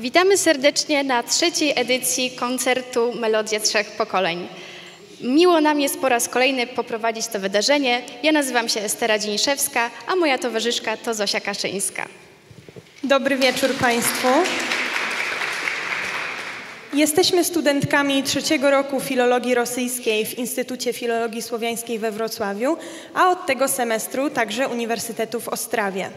Witamy serdecznie na trzeciej edycji koncertu Melodie Trzech Pokoleń. Miło nam jest po raz kolejny poprowadzić to wydarzenie. Ja nazywam się Estera Dzieniszewska, a moja towarzyszka to Zosia Kaszyńska. Dobry wieczór Państwu. Jesteśmy studentkami trzeciego roku filologii rosyjskiej w Instytucie Filologii Słowiańskiej we Wrocławiu, a od tego semestru także Uniwersytetu w Ostrawie.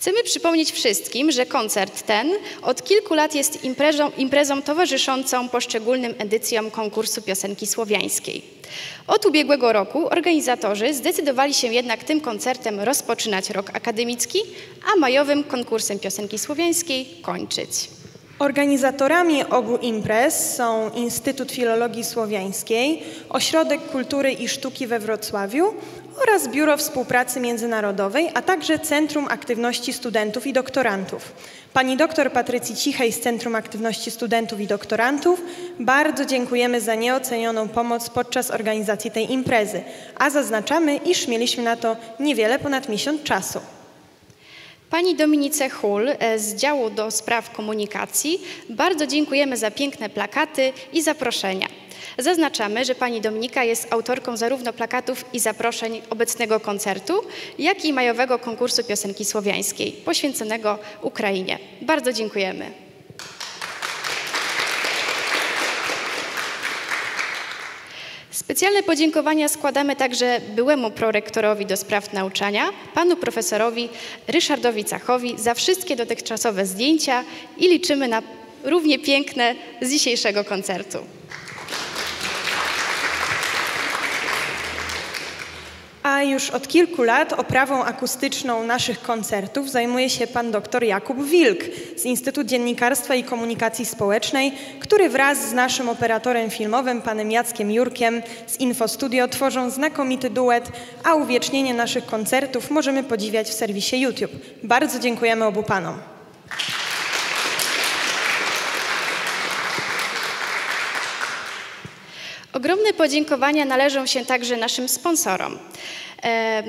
Chcemy przypomnieć wszystkim, że koncert ten od kilku lat jest imprezą, imprezą towarzyszącą poszczególnym edycjom konkursu piosenki słowiańskiej. Od ubiegłego roku organizatorzy zdecydowali się jednak tym koncertem rozpoczynać rok akademicki, a majowym konkursem piosenki słowiańskiej kończyć. Organizatorami obu imprez są Instytut Filologii Słowiańskiej, Ośrodek Kultury i Sztuki we Wrocławiu oraz Biuro Współpracy Międzynarodowej, a także Centrum Aktywności Studentów i Doktorantów. Pani doktor Patrycji Cichej z Centrum Aktywności Studentów i Doktorantów bardzo dziękujemy za nieocenioną pomoc podczas organizacji tej imprezy, a zaznaczamy, iż mieliśmy na to niewiele ponad miesiąc czasu. Pani Dominice Hul e, z działu do spraw komunikacji bardzo dziękujemy za piękne plakaty i zaproszenia. Zaznaczamy, że pani Dominika jest autorką zarówno plakatów i zaproszeń obecnego koncertu, jak i majowego konkursu piosenki słowiańskiej poświęconego Ukrainie. Bardzo dziękujemy. Specjalne podziękowania składamy także byłemu prorektorowi do spraw nauczania, panu profesorowi Ryszardowi Cachowi za wszystkie dotychczasowe zdjęcia i liczymy na równie piękne z dzisiejszego koncertu. A już od kilku lat oprawą akustyczną naszych koncertów zajmuje się pan dr Jakub Wilk z Instytutu Dziennikarstwa i Komunikacji Społecznej, który wraz z naszym operatorem filmowym, panem Jackiem Jurkiem z Infostudio tworzą znakomity duet, a uwiecznienie naszych koncertów możemy podziwiać w serwisie YouTube. Bardzo dziękujemy obu panom. Ogromne podziękowania należą się także naszym sponsorom. E,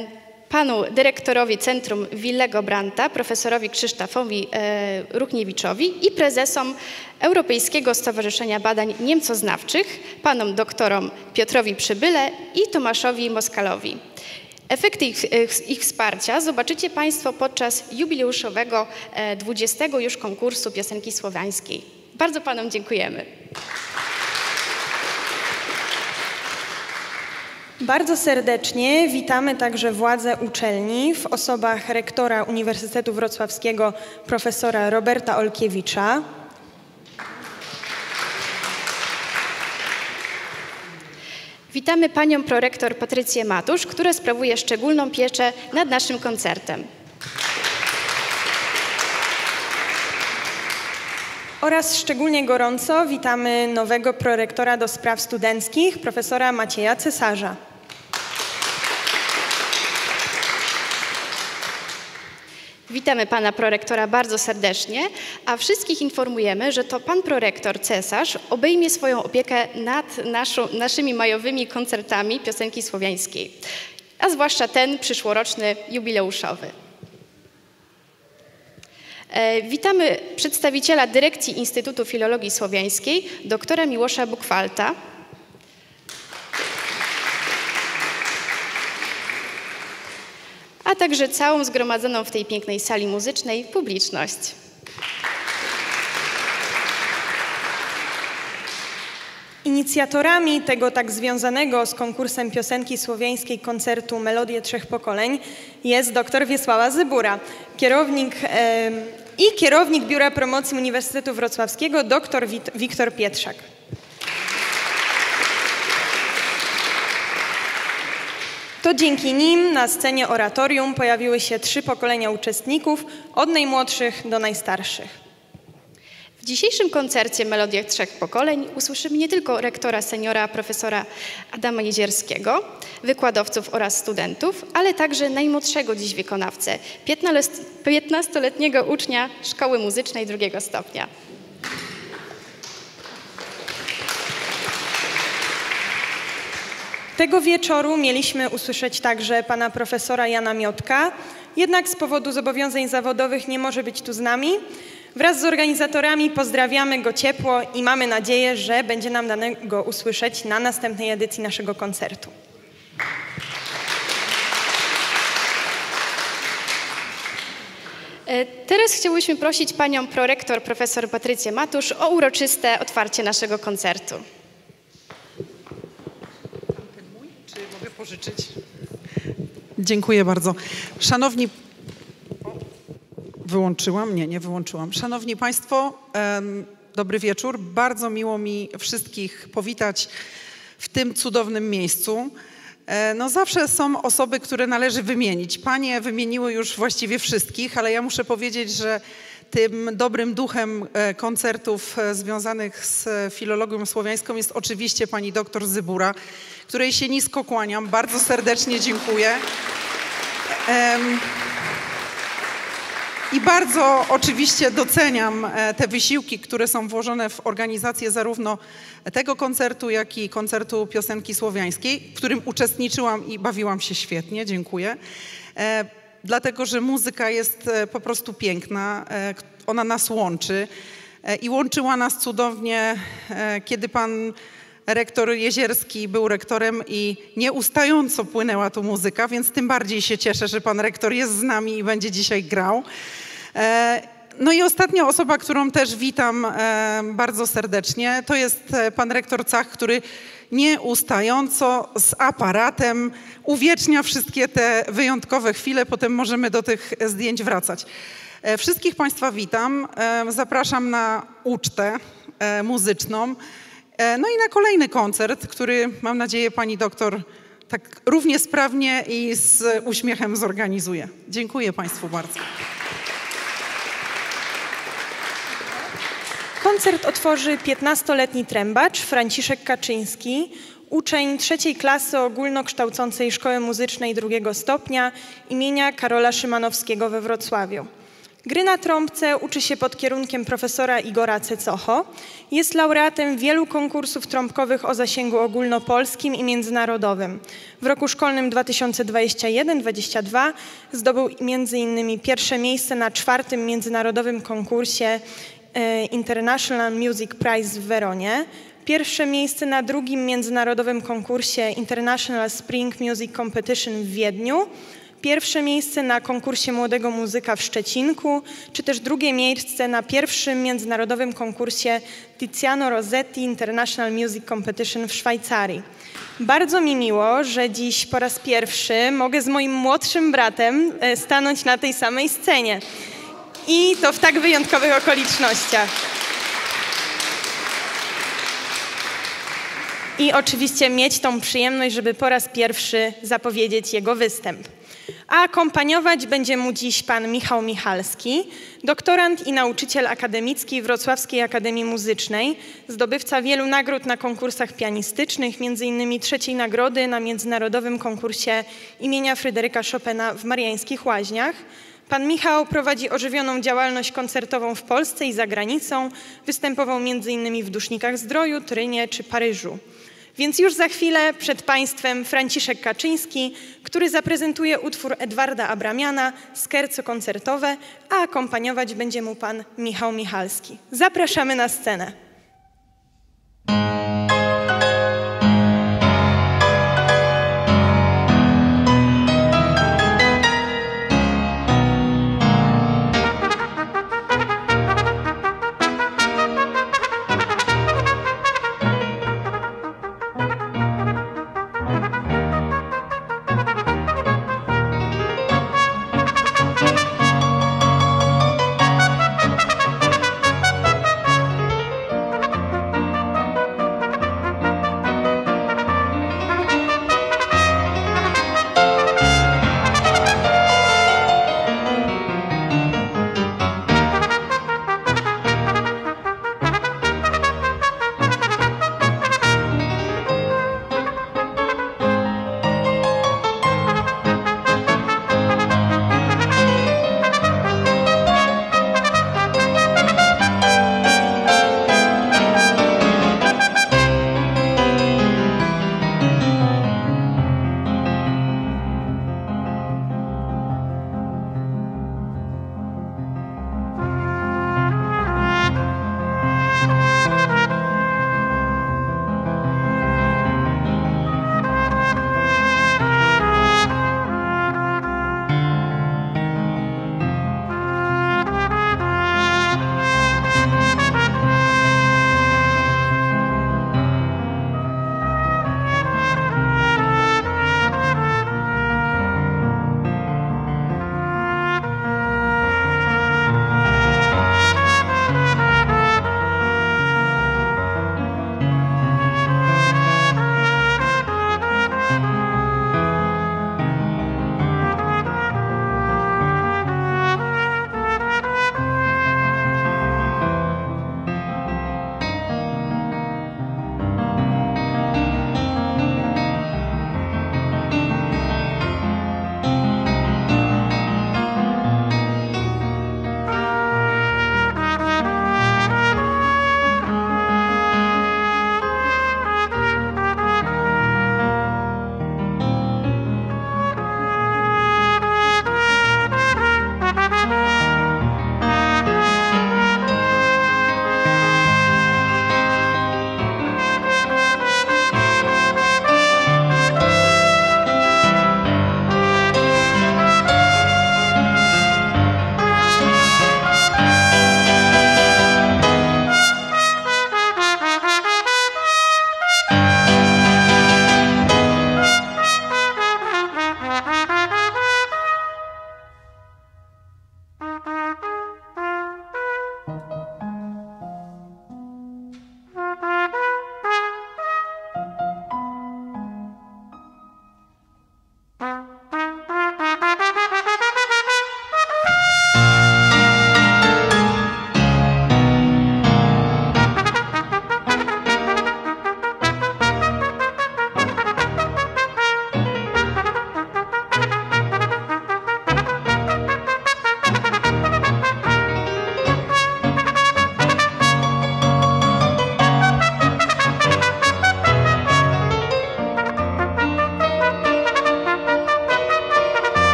panu dyrektorowi Centrum Willego Branta, profesorowi Krzysztofowi e, Ruchniewiczowi i prezesom Europejskiego Stowarzyszenia Badań Niemcoznawczych, panom doktorom Piotrowi Przybyle i Tomaszowi Moskalowi. Efekty ich, ich, wsparcia zobaczycie Państwo podczas jubileuszowego 20 e, już konkursu piosenki słowiańskiej. Bardzo Panom dziękujemy. Bardzo serdecznie witamy także władze uczelni w osobach rektora Uniwersytetu Wrocławskiego profesora Roberta Olkiewicza. Witamy panią prorektor Patrycję Matusz, która sprawuje szczególną pieczę nad naszym koncertem. Oraz szczególnie gorąco witamy nowego prorektora do spraw studenckich, profesora Macieja Cesarza. Witamy pana prorektora bardzo serdecznie, a wszystkich informujemy, że to pan prorektor cesarz obejmie swoją opiekę nad naszą, naszymi majowymi koncertami piosenki słowiańskiej, a zwłaszcza ten przyszłoroczny jubileuszowy. E, witamy przedstawiciela dyrekcji Instytutu Filologii Słowiańskiej, doktora Miłosza Bukwalta, a także całą zgromadzoną w tej pięknej sali muzycznej publiczność. Inicjatorami tego tak związanego z konkursem piosenki słowiańskiej koncertu Melodie Trzech Pokoleń jest dr Wiesława Zybura, kierownik e, i kierownik Biura Promocji Uniwersytetu Wrocławskiego dr Wiktor Pietrzak. To dzięki nim na scenie oratorium pojawiły się trzy pokolenia uczestników, od najmłodszych do najstarszych. W dzisiejszym koncercie Melodiach Trzech Pokoleń usłyszymy nie tylko rektora seniora profesora Adama Jezierskiego, wykładowców oraz studentów, ale także najmłodszego dziś wykonawcę, 15-letniego ucznia Szkoły Muzycznej drugiego stopnia. Tego wieczoru mieliśmy usłyszeć także pana profesora Jana Miotka, jednak z powodu zobowiązań zawodowych nie może być tu z nami. Wraz z organizatorami pozdrawiamy go ciepło i mamy nadzieję, że będzie nam dane go usłyszeć na następnej edycji naszego koncertu. E, teraz chciałbyśmy prosić panią prorektor profesor Patrycję Matusz o uroczyste otwarcie naszego koncertu. Czy mogę pożyczyć? Dziękuję bardzo. Szanowni Wyłączyłam? Nie, nie wyłączyłam. Szanowni Państwo, dobry wieczór. Bardzo miło mi wszystkich powitać w tym cudownym miejscu. E, no zawsze są osoby, które należy wymienić. Panie wymieniły już właściwie wszystkich, ale ja muszę powiedzieć, że tym dobrym duchem e, koncertów e, związanych z filologią słowiańską jest oczywiście pani doktor Zybura, której się nisko kłaniam. Bardzo serdecznie dziękuję. I bardzo oczywiście doceniam e, te wysiłki, które są włożone w organizację zarówno tego koncertu, jak i koncertu piosenki słowiańskiej, w którym uczestniczyłam i bawiłam się świetnie. Dziękuję. E, dlatego, że muzyka jest e, po prostu piękna. Ona nas łączy i łączyła nas cudownie, kiedy pan rektor Jezierski był rektorem i nieustająco płynęła tu muzyka, więc tym bardziej się cieszę, że pan rektor jest z nami i będzie dzisiaj grał. E, no i ostatnia osoba, którą też witam e, bardzo serdecznie, to jest e, pan rektor Cach, który nieustająco z aparatem uwiecznia wszystkie te wyjątkowe chwile, potem możemy do tych zdjęć wracać. Wszystkich Państwa witam, zapraszam na ucztę muzyczną. No i na kolejny koncert, który mam nadzieję pani doktor tak równie sprawnie i z uśmiechem zorganizuje. Dziękuję Państwu bardzo. Koncert otworzy 15-letni trębacz Franciszek Kaczyński, uczeń trzeciej klasy ogólnokształcącej Szkoły Muzycznej drugiego stopnia imienia Karola Szymanowskiego we Wrocławiu. Gry na trąbce uczy się pod kierunkiem profesora Igora Cecocho. Jest laureatem wielu konkursów trąbkowych o zasięgu ogólnopolskim i międzynarodowym. W roku szkolnym 2021-2022 zdobył m.in. pierwsze miejsce na czwartym międzynarodowym konkursie International Music Prize w Weronie, pierwsze miejsce na drugim międzynarodowym konkursie International Spring Music Competition w Wiedniu, pierwsze miejsce na konkursie Młodego Muzyka w Szczecinku, czy też drugie miejsce na pierwszym międzynarodowym konkursie Tiziano Rossetti International Music Competition w Szwajcarii. Bardzo mi miło, że dziś po raz pierwszy mogę z moim młodszym bratem e, stanąć na tej samej scenie. I to w tak wyjątkowych okolicznościach. I oczywiście mieć tą przyjemność, żeby po raz pierwszy zapowiedzieć jego występ a akompaniować będzie mu dziś pan Michał Michalski, doktorant i nauczyciel akademicki Wrocławskiej Akademii Muzycznej, zdobywca wielu nagród na konkursach pianistycznych, m.in. trzeciej nagrody na międzynarodowym konkursie imienia Fryderyka Chopina w Mariańskich Łaźniach. Pan Michał prowadzi ożywioną działalność koncertową w Polsce i za granicą. Występował m.in. w Dusznikach Zdroju, Trynie czy Paryżu. Więc już za chwilę przed Państwem Franciszek Kaczyński, który zaprezentuje utwór Edwarda Abramiana, skerco koncertowe, a akompaniować będzie mu pan Michał Michalski. Zapraszamy na scenę.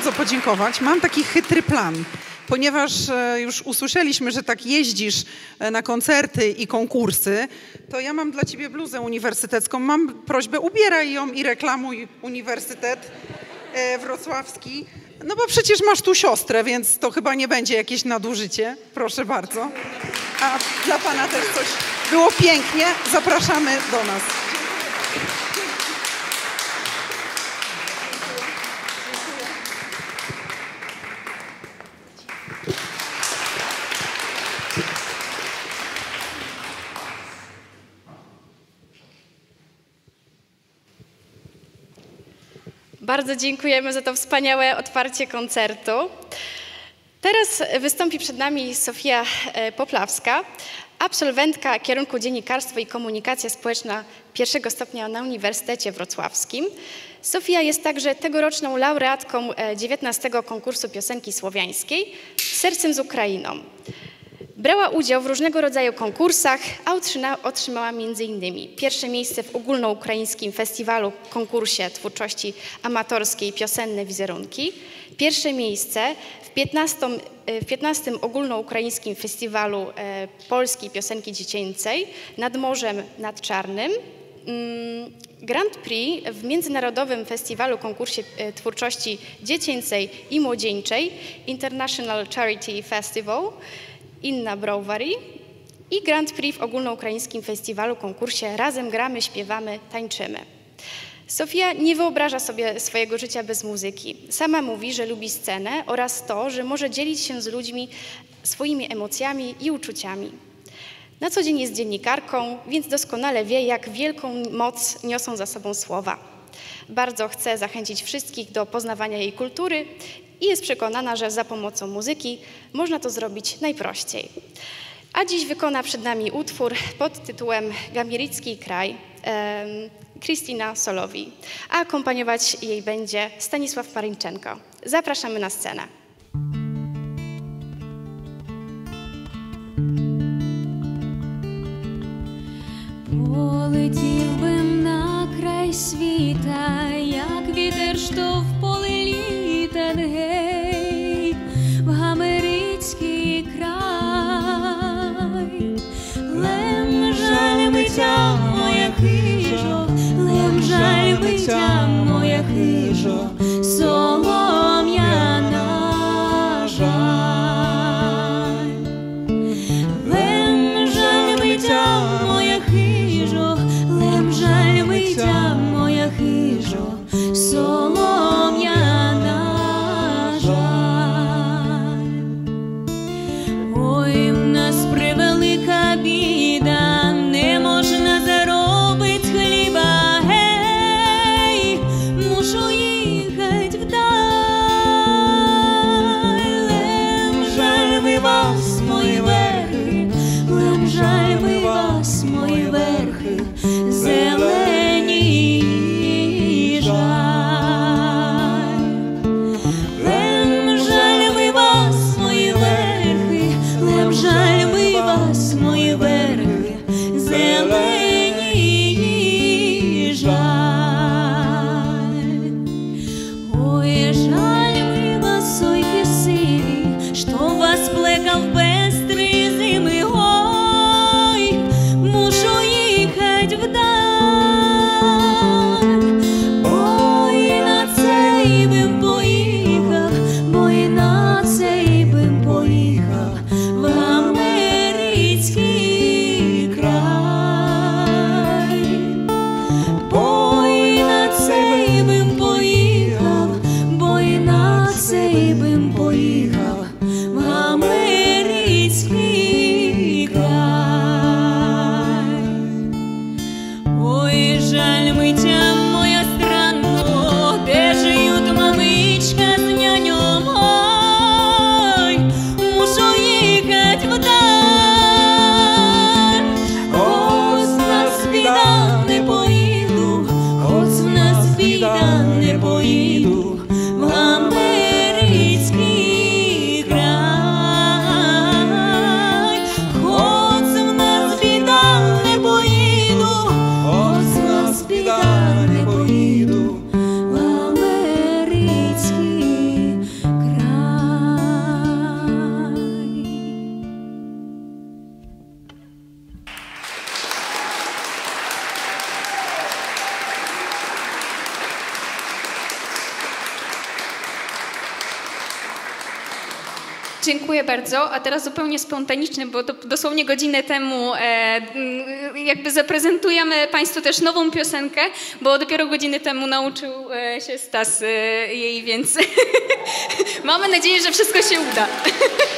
Bardzo podziękować. Mam taki chytry plan. Ponieważ e, już usłyszeliśmy, że tak jeździsz e, na koncerty i konkursy, to ja mam dla ciebie bluzę uniwersytecką. Mam prośbę, ubieraj ją i reklamuj Uniwersytet e, Wrocławski. No bo przecież masz tu siostrę, więc to chyba nie będzie jakieś nadużycie. Proszę bardzo. A dla pana też coś było pięknie. Zapraszamy do nas. Bardzo dziękujemy za to wspaniałe otwarcie koncertu. Teraz wystąpi przed nami Sofia e, Poplawska, absolwentka kierunku Dziennikarstwo i Komunikacja Społeczna pierwszego stopnia na Uniwersytecie Wrocławskim. Sofia jest także tegoroczną laureatką 19 e, konkursu piosenki słowiańskiej Sercem z Ukrainą. Brała udział w różnego rodzaju konkursach, a otrzymała m.in. pierwsze miejsce w ogólnoukraińskim festiwalu konkursie twórczości amatorskiej Piosenne Wizerunki, pierwsze miejsce w 15, w 15 ogólnoukraińskim festiwalu e, polskiej piosenki dziecięcej nad Morzem nad Czarnym, mm, Grand Prix w Międzynarodowym Festiwalu Konkursie e, Twórczości Dziecięcej i Młodzieńczej International Charity Festival, Inna Browary i Grand Prix w ogólnoukraińskim festiwalu, konkursie Razem gramy, śpiewamy, tańczymy. Sofia nie wyobraża sobie swojego życia bez muzyki. Sama mówi, że lubi scenę oraz to, że może dzielić się z ludźmi swoimi emocjami i uczuciami. Na co dzień jest dziennikarką, więc doskonale wie, jak wielką moc niosą za sobą słowa. Bardzo chce zachęcić wszystkich do poznawania jej kultury i jest przekonana, że za pomocą muzyki można to zrobić najprościej. A dziś wykona przed nami utwór pod tytułem Gamiericki kraj Kristina Solowi, a akompaniować jej będzie Stanisław Marinczenko. Zapraszamy na scenę. Полетів би на край світа, як вітер, що в поле Літа гей, в Гамерицький край, лем жаль моя хижо, лем жаль моя хижо, солом'яна. ángel zupełnie spontanicznie, bo to dosłownie godzinę temu e, jakby zaprezentujemy Państwu też nową piosenkę, bo dopiero godzinę temu nauczył e, się Stas e, jej, więc mamy nadzieję, że wszystko się uda.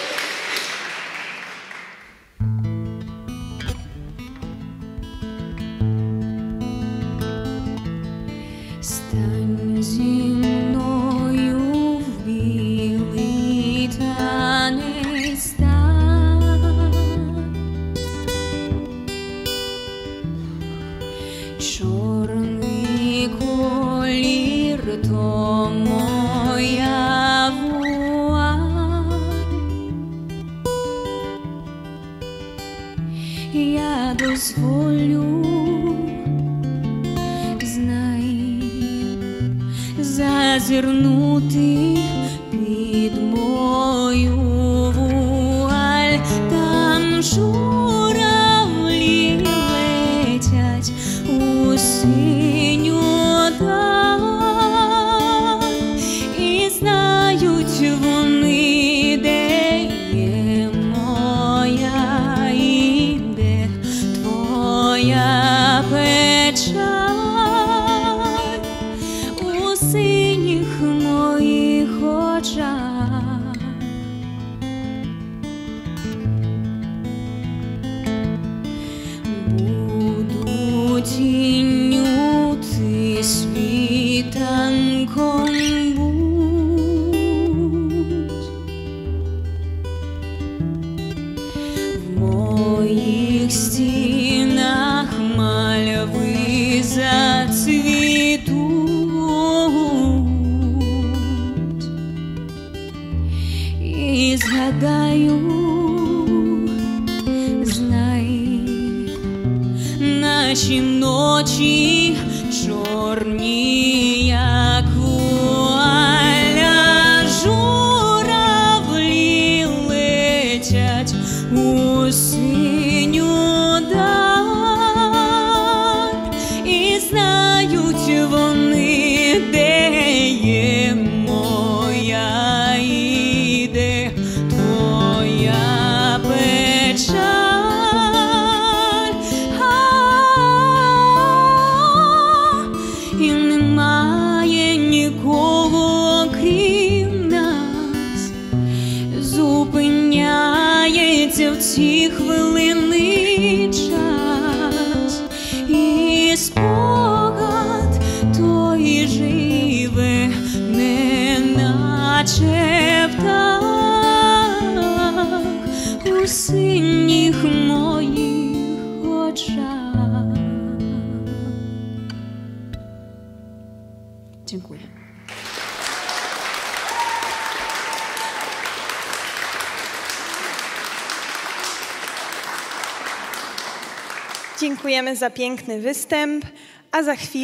monter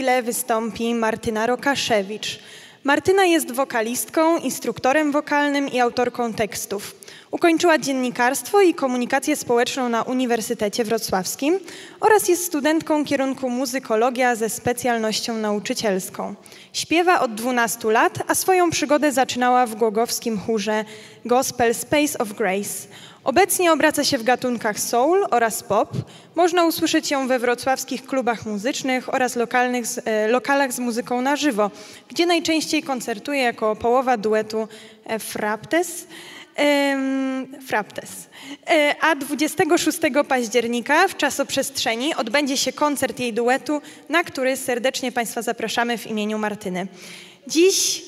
chwilę wystąpi Martyna Rokaszewicz. Martyna jest wokalistką, instruktorem wokalnym i autorką tekstów. Ukończyła dziennikarstwo i komunikację społeczną na Uniwersytecie Wrocławskim oraz jest studentką kierunku muzykologia ze specjalnością nauczycielską. Śpiewa od 12 lat, a swoją przygodę zaczynała w głogowskim chórze Gospel Space of Grace. Obecnie obraca się w gatunkach soul oraz pop. Można usłyszeć ją we wrocławskich klubach muzycznych oraz lokalnych, e, lokalach z muzyką na żywo, gdzie najczęściej koncertuje jako połowa duetu e, Fraptes. Fraptes. E, A 26 października w czasoprzestrzeni odbędzie się koncert jej duetu, na który serdecznie Państwa zapraszamy w imieniu Martyny. Dziś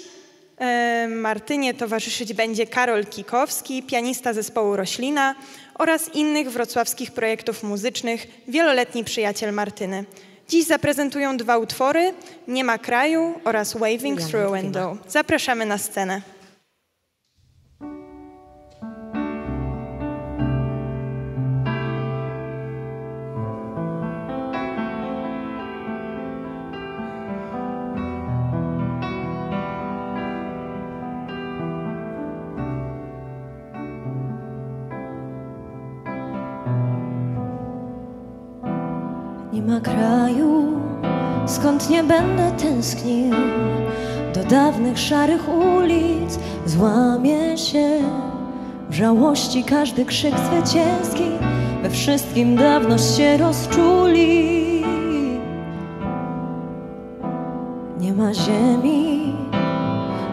Martynie towarzyszyć będzie Karol Kikowski, pianista zespołu Roślina oraz innych wrocławskich projektów muzycznych, wieloletni przyjaciel Martyny. Dziś zaprezentują dwa utwory, Nie ma kraju oraz Waving Through a Window. Zapraszamy na scenę. Nie ma kraju, skąd nie będę tęsknił do dawnych szarych ulic. Złamie się W żałości każdy krzyk zwycięski We wszystkim dawność się rozczuli Nie ma ziemi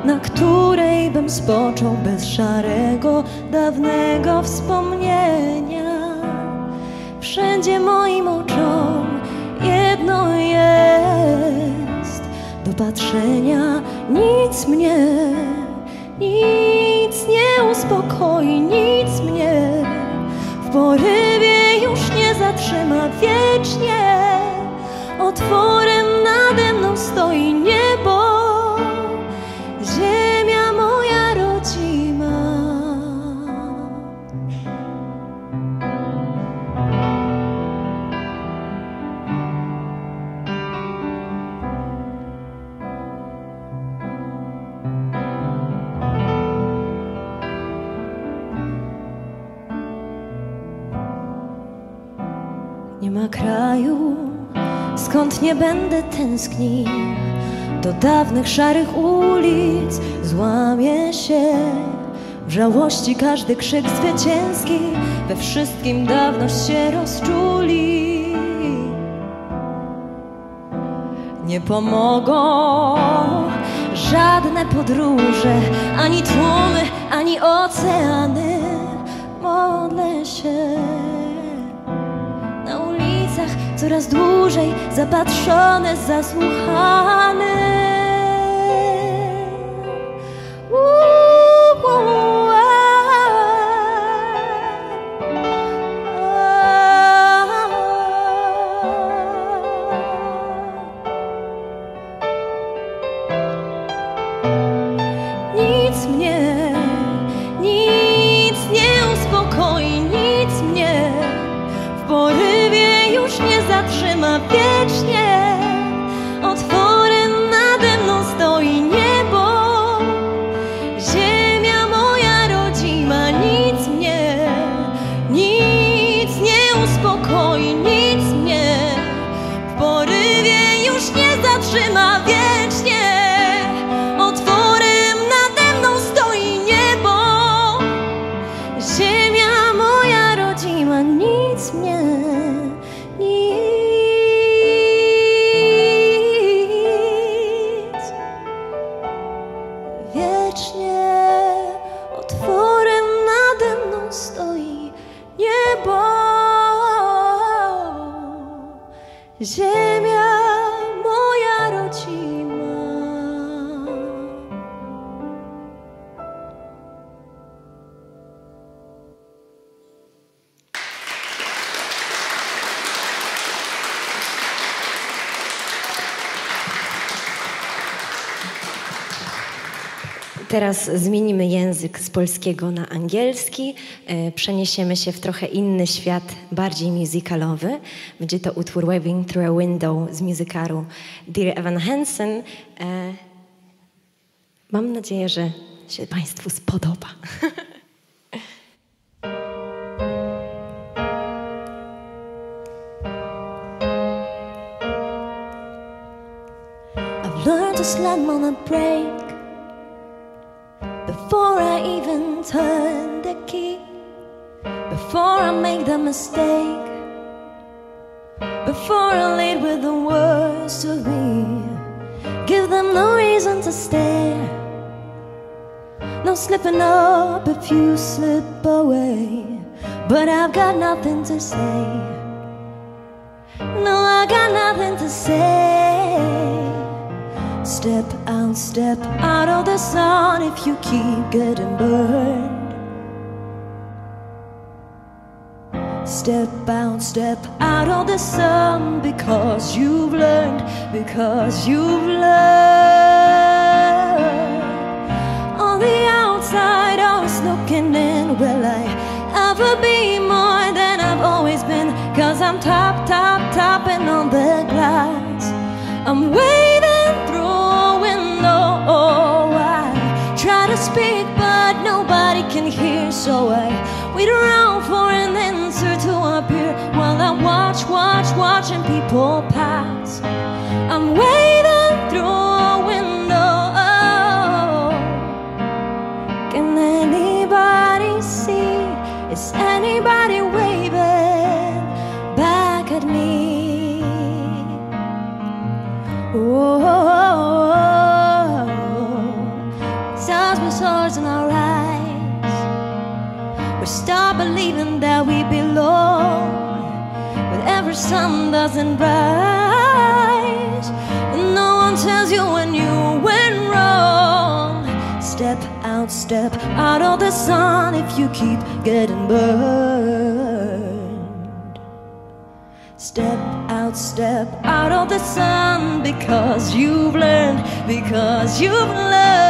na której bym spoczął bez szarego, dawnego wspomnienia. Wszędzie moim oczom jedno jest do patrzenia. Nic mnie, nic nie uspokoi, nic mnie w porywie już nie zatrzyma wiecznie. Otworem nade mną stoi niebo, kraju, skąd nie będę tęsknił do dawnych szarych ulic. Złamie się w żałości każdy krzyk zwycięski, we wszystkim dawność się rozczuli. Nie pomogą żadne podróże, ani tłumy, ani oceany. Modlę się coraz dłużej zapatrzone, zasłuchane. Teraz zmienimy język z polskiego na angielski. E, Przeniesiemy się w trochę inny świat, bardziej musicalowy. Będzie to utwór Waving Through a Window z muzykaru Dear Evan Hansen. E, Mam nadzieję, że się Państwu spodoba. I've learned to slam on a brake turn the key. Before I make the mistake. Before I lead with the words to me. Give them no reason to stare. No slipping up if you slip away. But I've got nothing to say. No, I got nothing to say. Step out, step out of the sun if you keep getting burned. Step out, step out of the sun because you've learned, because you've learned. On the outside, always looking in, will I ever be more than I've always been? Cause I'm top, top, topping So I wait around for an answer to appear while I watch, watch, watching people pass. I'm waving that we belong, but every sun doesn't rise. And no one tells you when you went wrong. Step out, step out of the sun if you keep getting burned. Step out, step out of the sun because you've learned, because you've learned.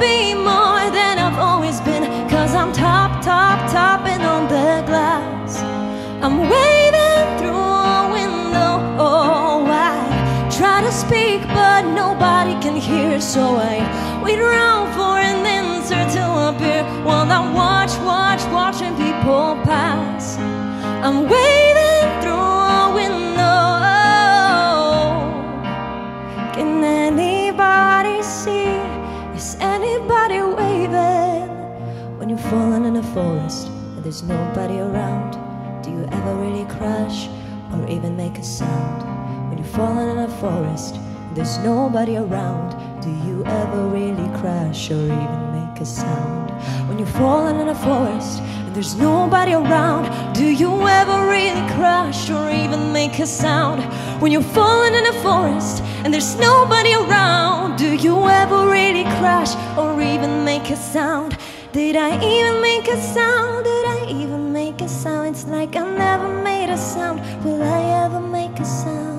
Be more than I've always been? Cause I'm top, top, topping on the glass. I'm waving through a window. Oh, I try to speak, but nobody can hear. So I wait around for an answer to appear while I watch, watch, watching people pass. I'm waving there's nobody around, do you ever really crash or even make a sound? When you're falling in a forest there's nobody around, do you ever really crash or even make a sound? When you're falling in a forest and there's nobody around, do you ever really crash or even make a sound? When you're falling in a forest and there's nobody around, do you ever really crash or even make a sound? Did I even make a sound? Sound? It's like I never made a sound. Will I ever make a sound?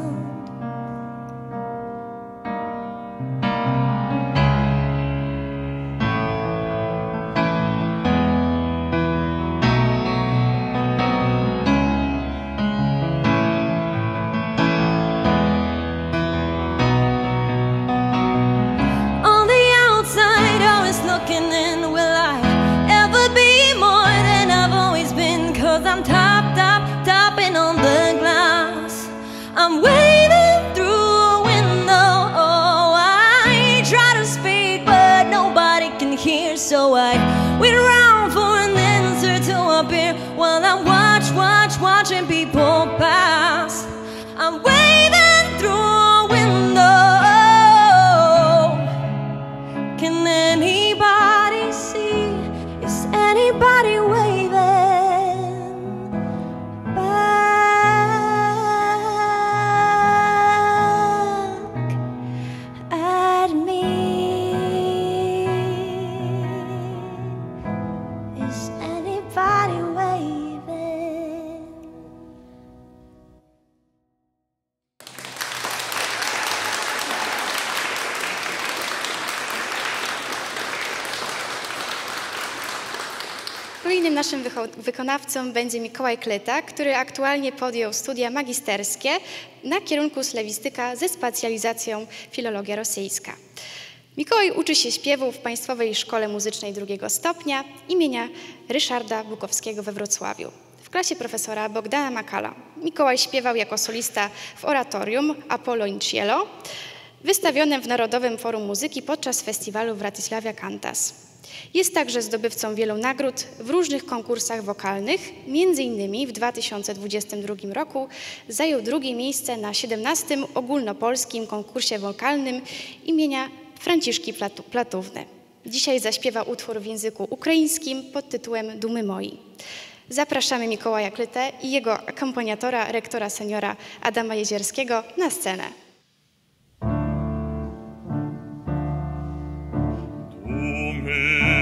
margin be wykonawcą będzie Mikołaj Kleta, który aktualnie podjął studia magisterskie na kierunku slawistyka ze specjalizacją filologia rosyjska. Mikołaj uczy się śpiewu w Państwowej Szkole Muzycznej drugiego stopnia imienia Ryszarda Bukowskiego we Wrocławiu. W klasie profesora Bogdana Makala Mikołaj śpiewał jako solista w oratorium Apollo in Cielo, wystawionym w Narodowym Forum Muzyki podczas festiwalu Wratysławia Cantas. Jest także zdobywcą wielu nagród w różnych konkursach wokalnych. Między innymi w 2022 roku zajął drugie miejsce na 17. ogólnopolskim konkursie wokalnym imienia Franciszki Platówny. Dzisiaj zaśpiewa utwór w języku ukraińskim pod tytułem Dumy moi. Zapraszamy Mikołaja Klytę i jego akompaniatora, rektora seniora Adama Jezierskiego na scenę. Dumy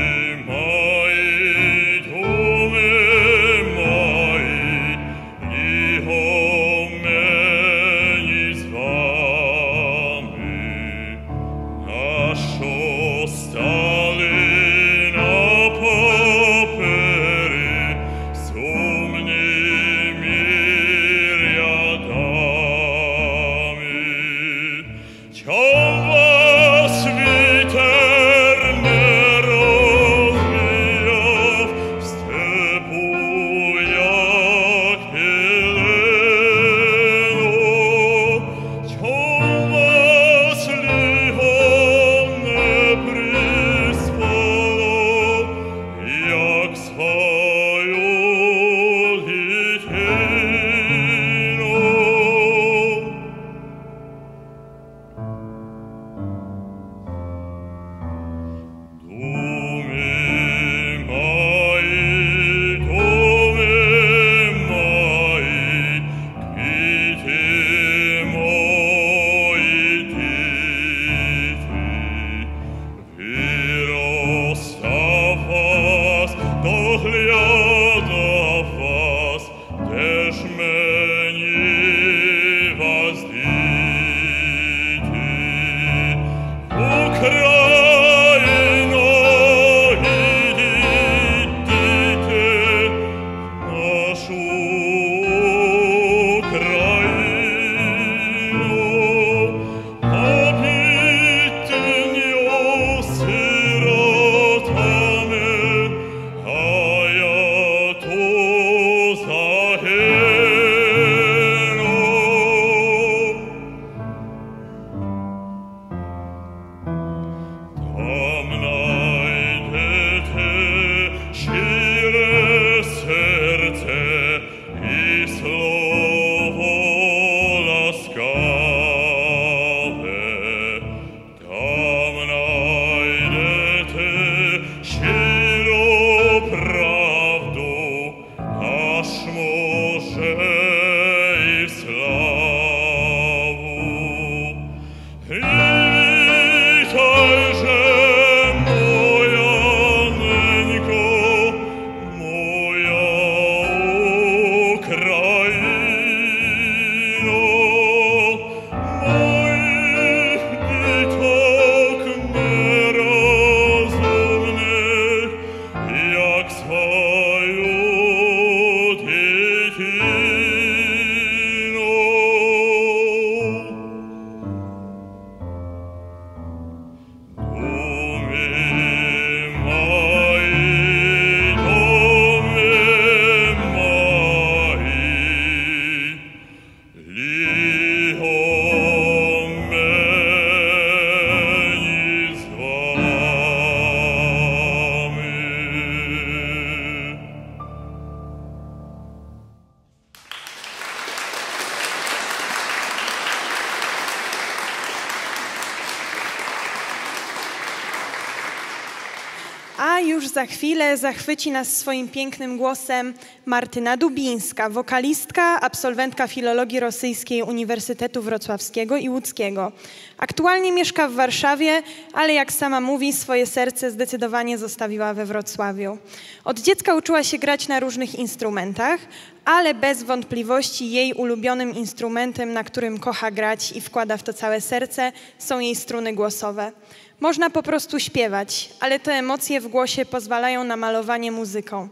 chwilę zachwyci nas swoim pięknym głosem Martyna Dubińska, wokalistka, absolwentka filologii rosyjskiej Uniwersytetu Wrocławskiego i Łódzkiego. Aktualnie mieszka w Warszawie, ale jak sama mówi, swoje serce zdecydowanie zostawiła we Wrocławiu. Od dziecka uczyła się grać na różnych instrumentach, ale bez wątpliwości jej ulubionym instrumentem, na którym kocha grać i wkłada w to całe serce, są jej struny głosowe. Można po prostu śpiewać, ale te emocje w głosie pozwalają na malowanie muzyką.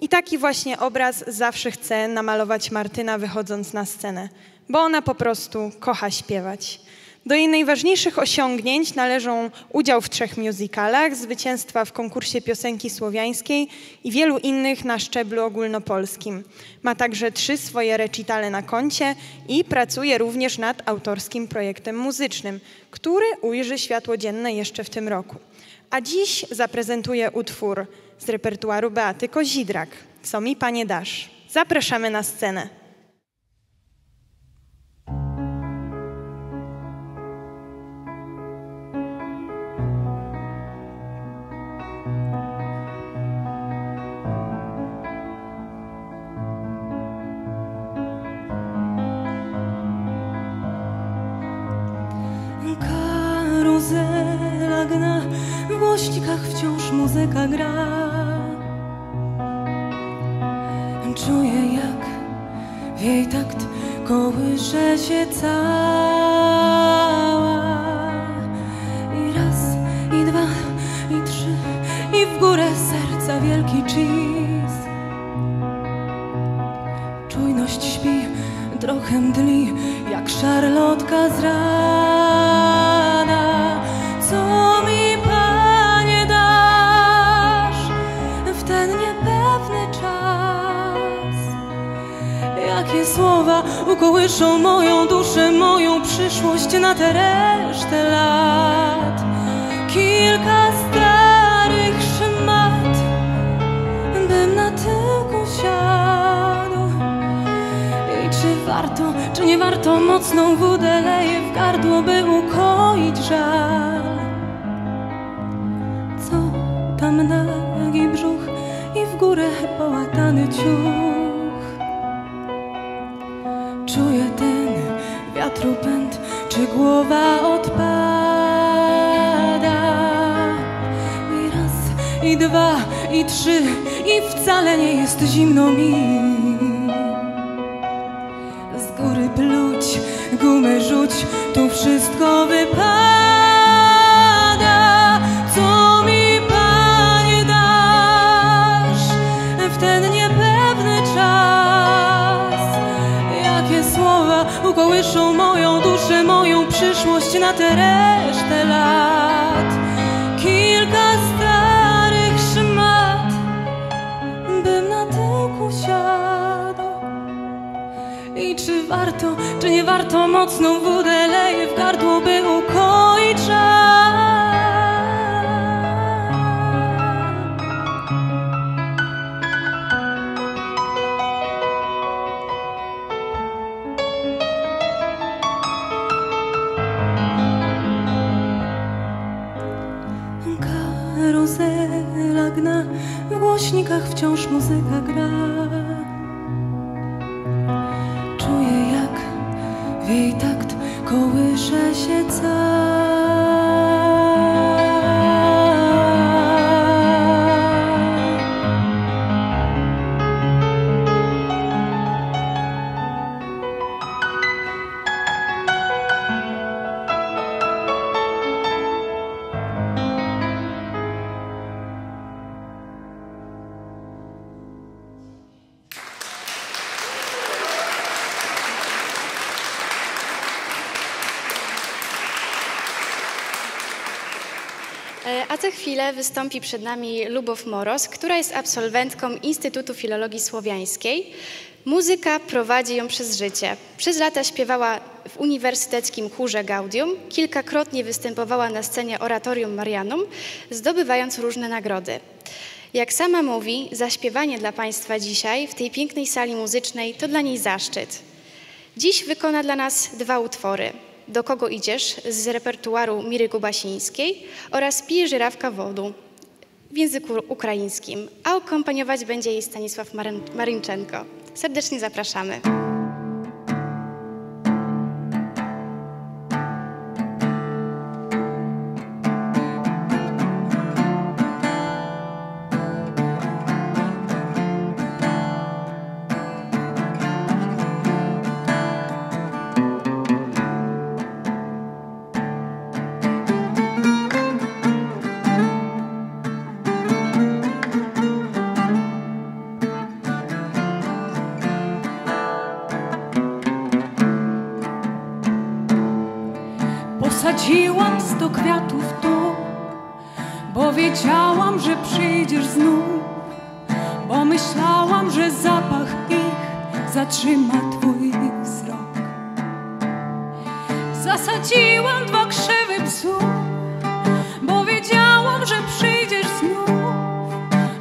I taki właśnie obraz zawsze chce namalować Martyna wychodząc na scenę, bo ona po prostu kocha śpiewać. Do jej najważniejszych osiągnięć należą udział w trzech musicalach, zwycięstwa w konkursie piosenki słowiańskiej i wielu innych na szczeblu ogólnopolskim. Ma także trzy swoje recitale na koncie i pracuje również nad autorskim projektem muzycznym, który ujrzy światło dzienne jeszcze w tym roku. A dziś zaprezentuje utwór z repertuaru Beaty Kozidrak. Co mi panie dasz? Zapraszamy na scenę. W głośnikach wciąż muzyka gra. Czuję jak w jej takt kołysze się cała. I raz, i dwa, i trzy, i w górę serca wielki cheese. Czujność śpi, trochę mdli, jak szarlotka z rana. Słowa ukołyszą moją duszę, moją przyszłość na tę resztę lat? Kilka starych szmat, bym na tyłku siadł. I czy warto, czy nie warto mocną wódę leje w gardło, by ukoić żal? Co tam nagi brzuch i w górę połatany ciuch? Czy głowa odpada? I raz, i dwa, i trzy, i wcale nie jest zimno mi. Z góry pluć, gumę rzuć, tu wszystko wypada. Słowa ukołyszą moją duszę, moją przyszłość na tę resztę lat? Kilka starych szmat, bym na tyłku siadł. I czy warto, czy nie warto mocną wódę leje w gardło, by wciąż muzyka gra. Wystąpi przed nami Lubow Moros, która jest absolwentką Instytutu Filologii Słowiańskiej. Muzyka prowadzi ją przez życie. Przez lata śpiewała w uniwersyteckim chórze Gaudium, kilkakrotnie występowała na scenie Oratorium Marianum, zdobywając różne nagrody. Jak sama mówi, zaśpiewanie dla Państwa dzisiaj w tej pięknej sali muzycznej to dla niej zaszczyt. Dziś wykona dla nas dwa utwory. Do kogo idziesz z repertuaru Miry Gubasińskiej oraz Pije żyrawka wodu. w języku ukraińskim, a akompaniować będzie jej Stanisław Maryn- Marynczenko. Serdecznie zapraszamy. Że przyjdziesz znów, bo myślałam, że zapach ich zatrzyma twój wzrok. Zasadziłam dwa krzewy psów, bo wiedziałam, że przyjdziesz znów,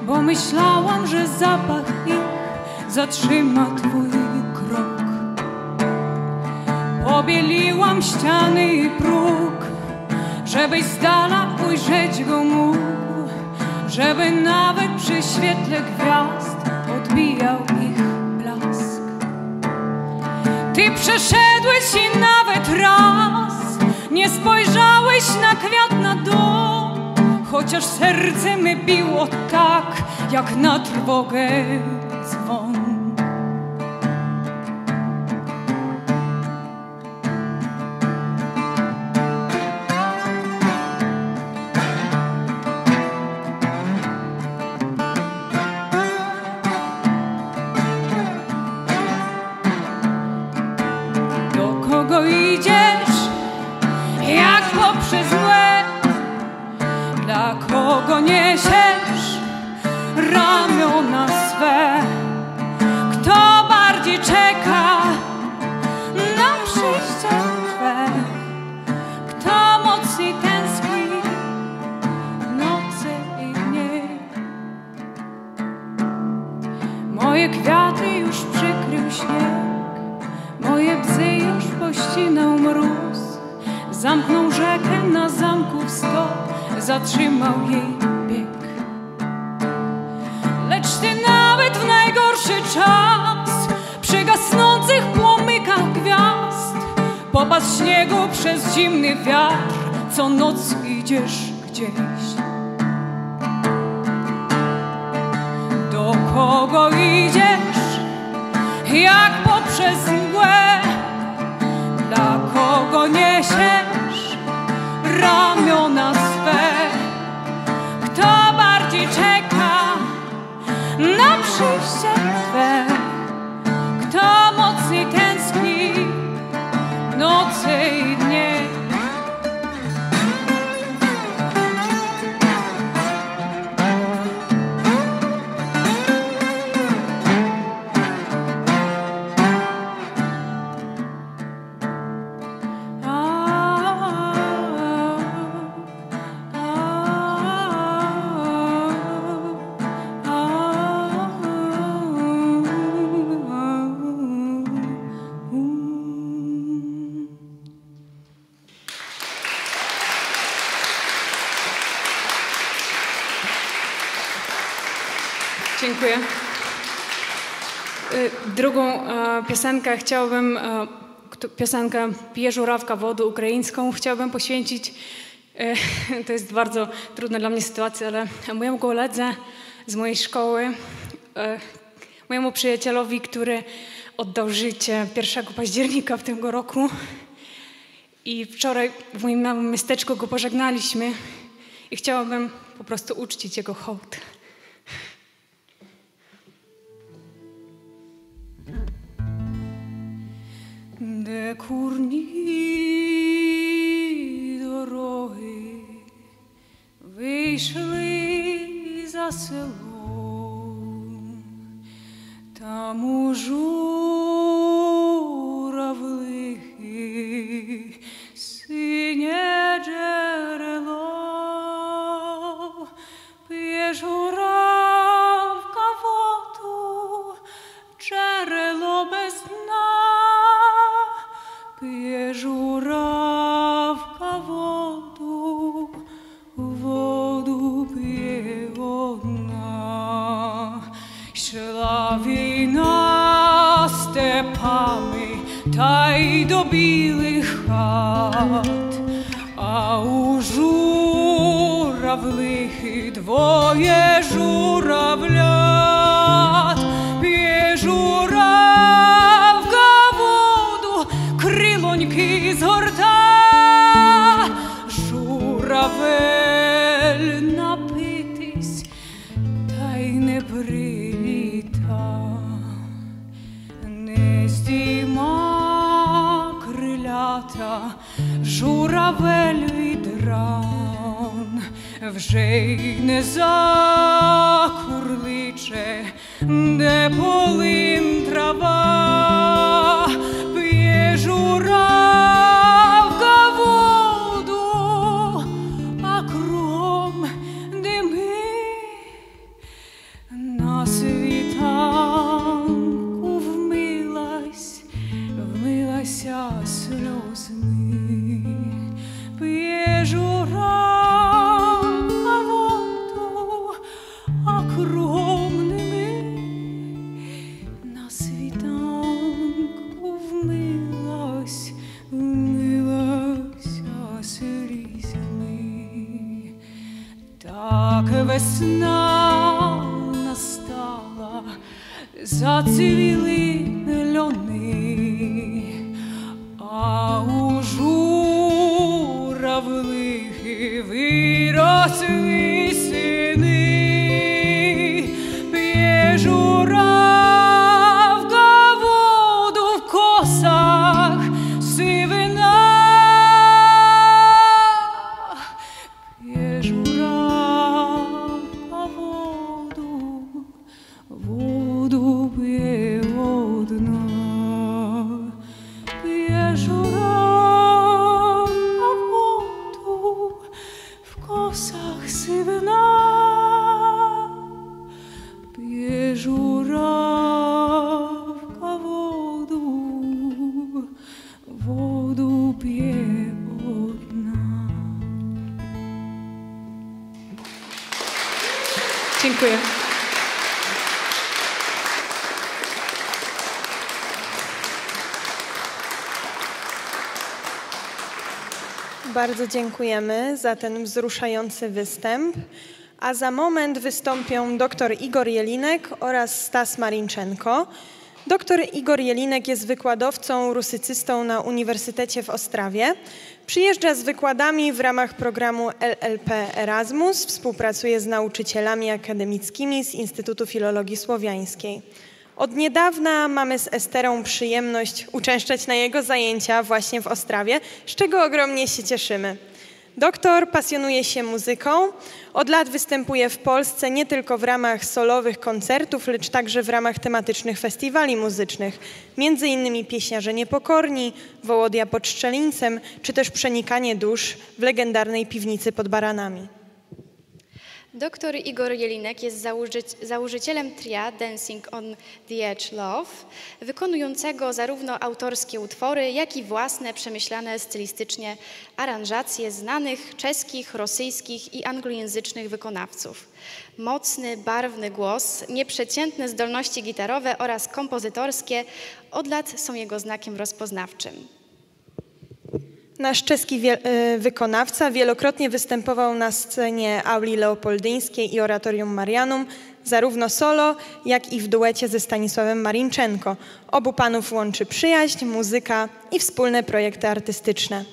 bo myślałam, że zapach ich zatrzyma twój krok. Pobieliłam ściany i próg, żebyś z dala ujrzeć go mógł, żeby nawet przy świetle gwiazd odbijał ich blask. Ty przeszedłeś i nawet raz nie spojrzałeś na kwiat na dół, chociaż serce my biło tak, jak na trwogę dzwon. Drugą e, piosenkę chciałabym, e, piosenkę Pije żurawka wodę ukraińską chciałabym poświęcić. e, To jest bardzo trudna dla mnie sytuacja, ale mojemu koledze z mojej szkoły, mojemu przyjacielowi, który oddał życie 1 października w tym roku. I wczoraj w moim małym miasteczku go pożegnaliśmy i chciałabym po prostu uczcić jego hołd. Де курні дороги вийшли за село, там у журавлихи синє джерело, п'є журавка воду, джерело та й до білих хат, а у журавлих двоє журавля. Журавель від ран, вже й не закурличе, де полин трава, sorcery. Bardzo dziękujemy za ten wzruszający występ. A za moment wystąpią dr Igor Jelinek oraz Stas Marinczenko. Dr Igor Jelinek jest wykładowcą, rusycystą na Uniwersytecie w Ostrawie. Przyjeżdża z wykładami w ramach programu LLP Erasmus. Współpracuje z nauczycielami akademickimi z Instytutu Filologii Słowiańskiej. Od niedawna mamy z Esterą przyjemność uczęszczać na jego zajęcia właśnie w Ostrawie, z czego ogromnie się cieszymy. Doktor pasjonuje się muzyką. Od lat występuje w Polsce nie tylko w ramach solowych koncertów, lecz także w ramach tematycznych festiwali muzycznych. Między innymi Pieśniarze Niepokorni, Wołodia pod Szczelińcem, czy też Przenikanie dusz w legendarnej piwnicy pod Baranami. Doktor Igor Jelinek jest założy- założycielem tria Dancing on the Edge Love, wykonującego zarówno autorskie utwory, jak i własne, przemyślane stylistycznie aranżacje znanych czeskich, rosyjskich i anglojęzycznych wykonawców. Mocny, barwny głos, nieprzeciętne zdolności gitarowe oraz kompozytorskie od lat są jego znakiem rozpoznawczym. Nasz czeski wie- y, wykonawca wielokrotnie występował na scenie Auli Leopoldyńskiej i Oratorium Marianum, zarówno solo, jak i w duecie ze Stanisławem Marinczenko. Obu panów łączy przyjaźń, muzyka i wspólne projekty artystyczne.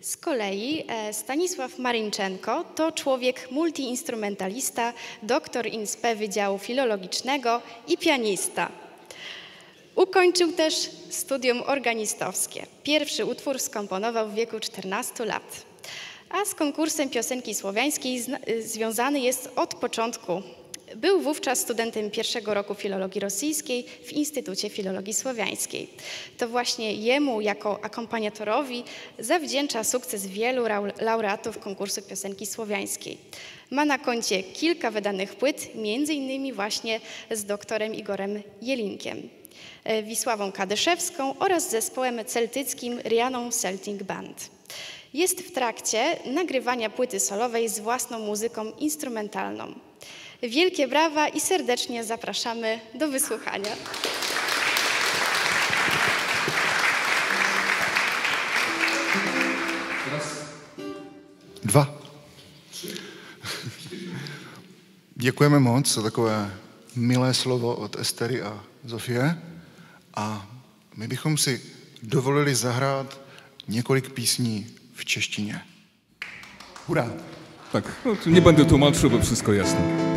Z kolei e, Stanisław Marinczenko to człowiek multiinstrumentalista, doktor inspe Wydziału Filologicznego i pianista. Ukończył też studium organistowskie. Pierwszy utwór skomponował w wieku 14 lat. A z konkursem piosenki słowiańskiej związany jest od początku. Był wówczas studentem pierwszego roku filologii rosyjskiej w Instytucie Filologii Słowiańskiej. To właśnie jemu, jako akompaniatorowi, zawdzięcza sukces wielu laureatów konkursu piosenki słowiańskiej. Ma na koncie kilka wydanych płyt, między innymi właśnie z doktorem Igorem Jelinkiem. E, Wisławą Kadyszewską oraz zespołem celtyckim Rianą Celtic Band. Jest w trakcie nagrywania płyty solowej z własną muzyką instrumentalną. Wielkie brawa i serdecznie zapraszamy do wysłuchania. Dva. Děkujeme moc za takové milé slovo od Estery a Zofie. A my bychom si dovolili zahrát několik písní v češtině. Hurá! Tak, no, nie będę tłumaczył, bo jasne.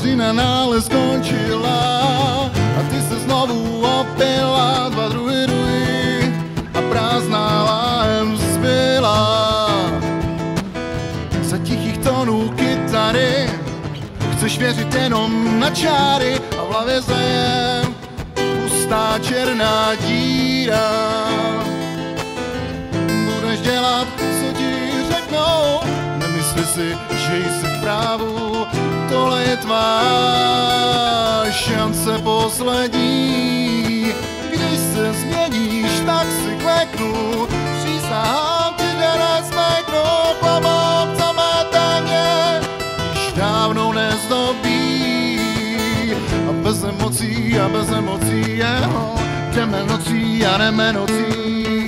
Vteřina nále skončila a ty se znovu opila dva druhy druhy a prázdná láhem zbyla. Za tichých tónů kytary chceš věřit jenom na čáry a v hlavě zajem pustá černá díra. Budeš dělat, co ti řeknou, nemysli si, že jsi v právu, tohle je tvá šance poslední. Když se změníš, tak si kleknu, přísahám ti, klobouk, co máte mě, již dávno nezdobí. A bez emocí a bez emocí, jeho, jdeme nocí a jdeme nocí.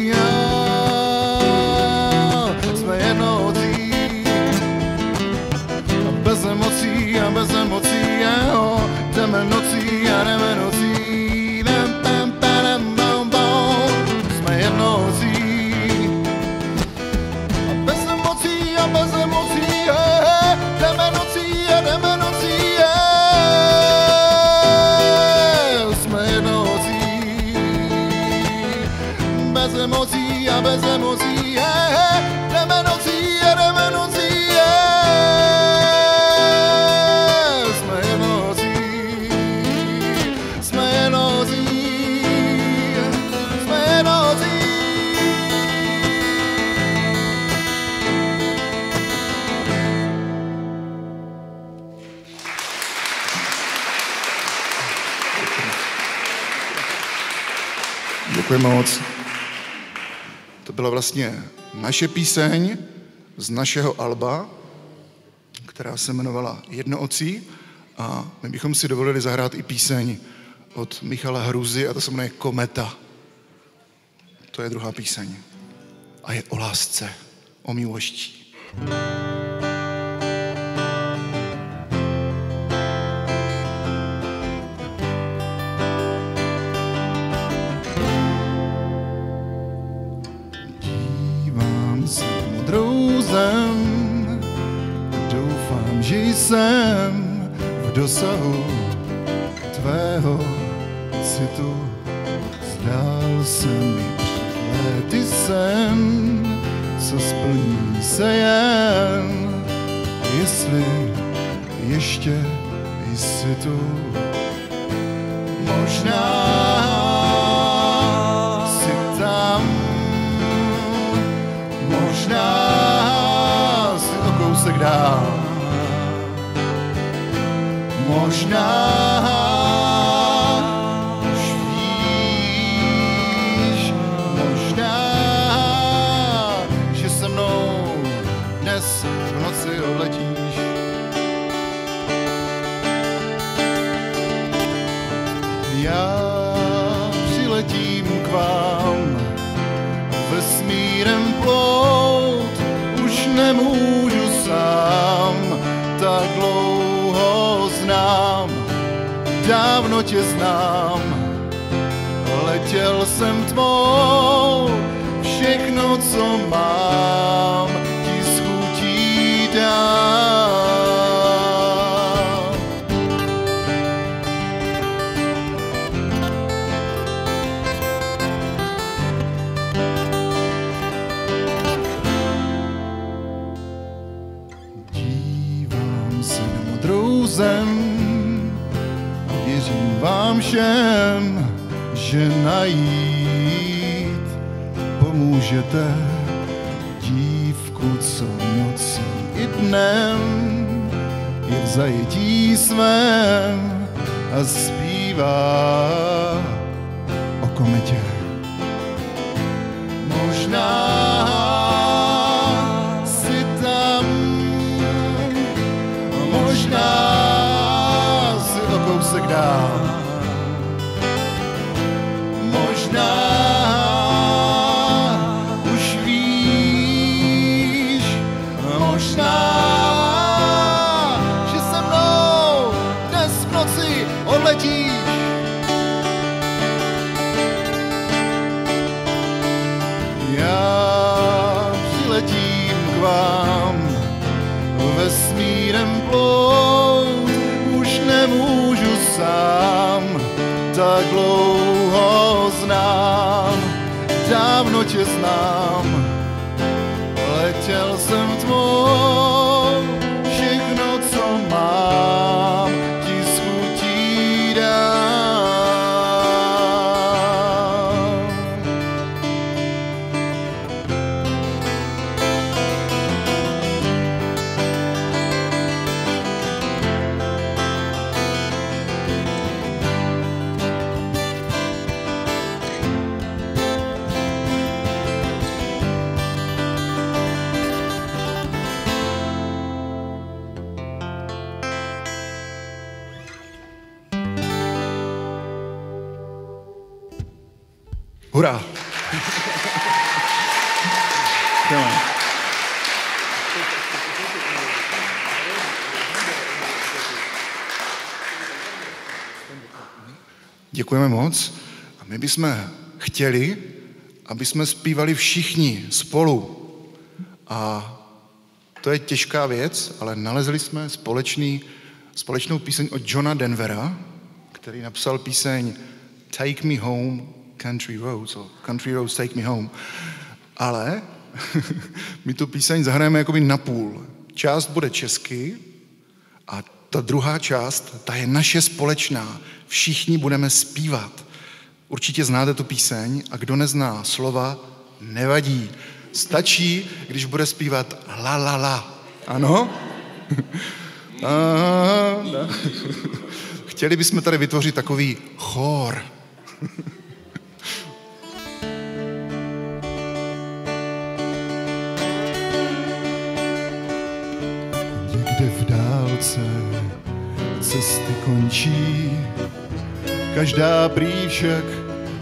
Moc. To byla vlastně naše píseň z našeho alba, která se jmenovala Jednoocí a my bychom si dovolili zahrát i píseň od Michala Hruzy a to se jmenuje Kometa. To je druhá píseň. A je o lásce, o miłości. Dívám dosahu tvého citu, zdál se mi před sen, co splní se jen, jestli ještě jsi tu. Možná Krishna. Tě znám. Letěl jsem tmou, všechno, co mám, najít. Pomůžete dívku, co nocí i dnem je v zajetí svém a zpívá Hurá! Děkujeme moc. A my bychom chtěli, aby jsme zpívali všichni spolu. A to je těžká věc, ale nalezli jsme společný, společnou píseň od Johna Denvera, který napsal píseň Take Me Home, Country Roads, or Country Roads Take Me Home. Ale my tu píseň zahrajeme jakoby na půl. Část bude česky a ta druhá část, ta je naše společná. Všichni budeme zpívat. Určitě znáte tu píseň a kdo nezná slova, nevadí. Stačí, když bude zpívat la la la. Ano? No. Chtěli bychom tady vytvořit takový chór. Dálce cesty končí, každá však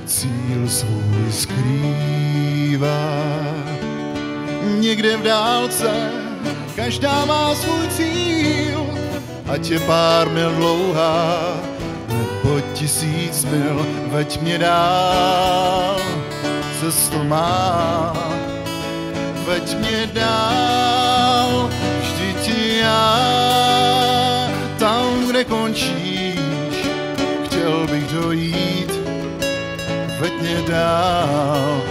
cíl svůj skrývá. Někde v dálce každá má svůj cíl, ať je pár mil dlouhá, nebo tisíc mil, veď mě dál, cestu má, veď mě dál, vždyť já tam, kde končíš, chtěl bych dojít, veď mě dál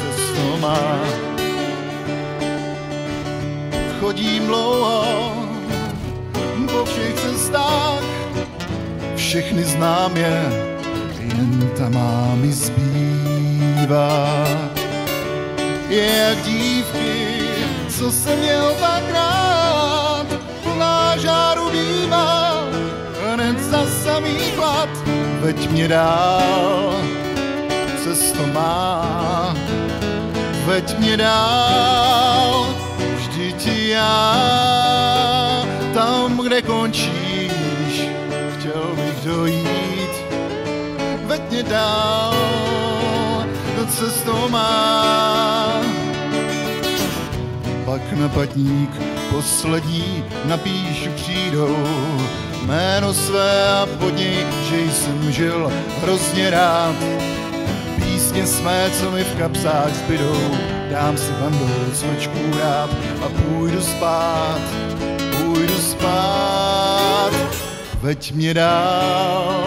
cestou má. Chodím dlouho po všech cestách, všechny znám je, jen ta má mi zbývá. Je jak dívky, co jsem měl tak rád, plná žáru bývá, samý chlad, veď mě dál, cesto má, veď mě dál, vždyť já, tam, kde končíš, chtěl bych dojít, veď mě dál, cestou má. Pak na patník poslední napíšu přijdou jméno své a pod něj, že jsem žil hrozně rád. Písně své, co mi v kapsách zbydou, dám si bandou cvrčků rád a půjdu spát, půjdu spát. Veď mě dál,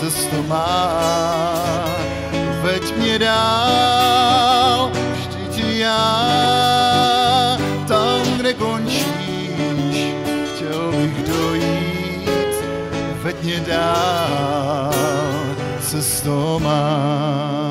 cesto má, veď mě dál, vždyť já it's a storm.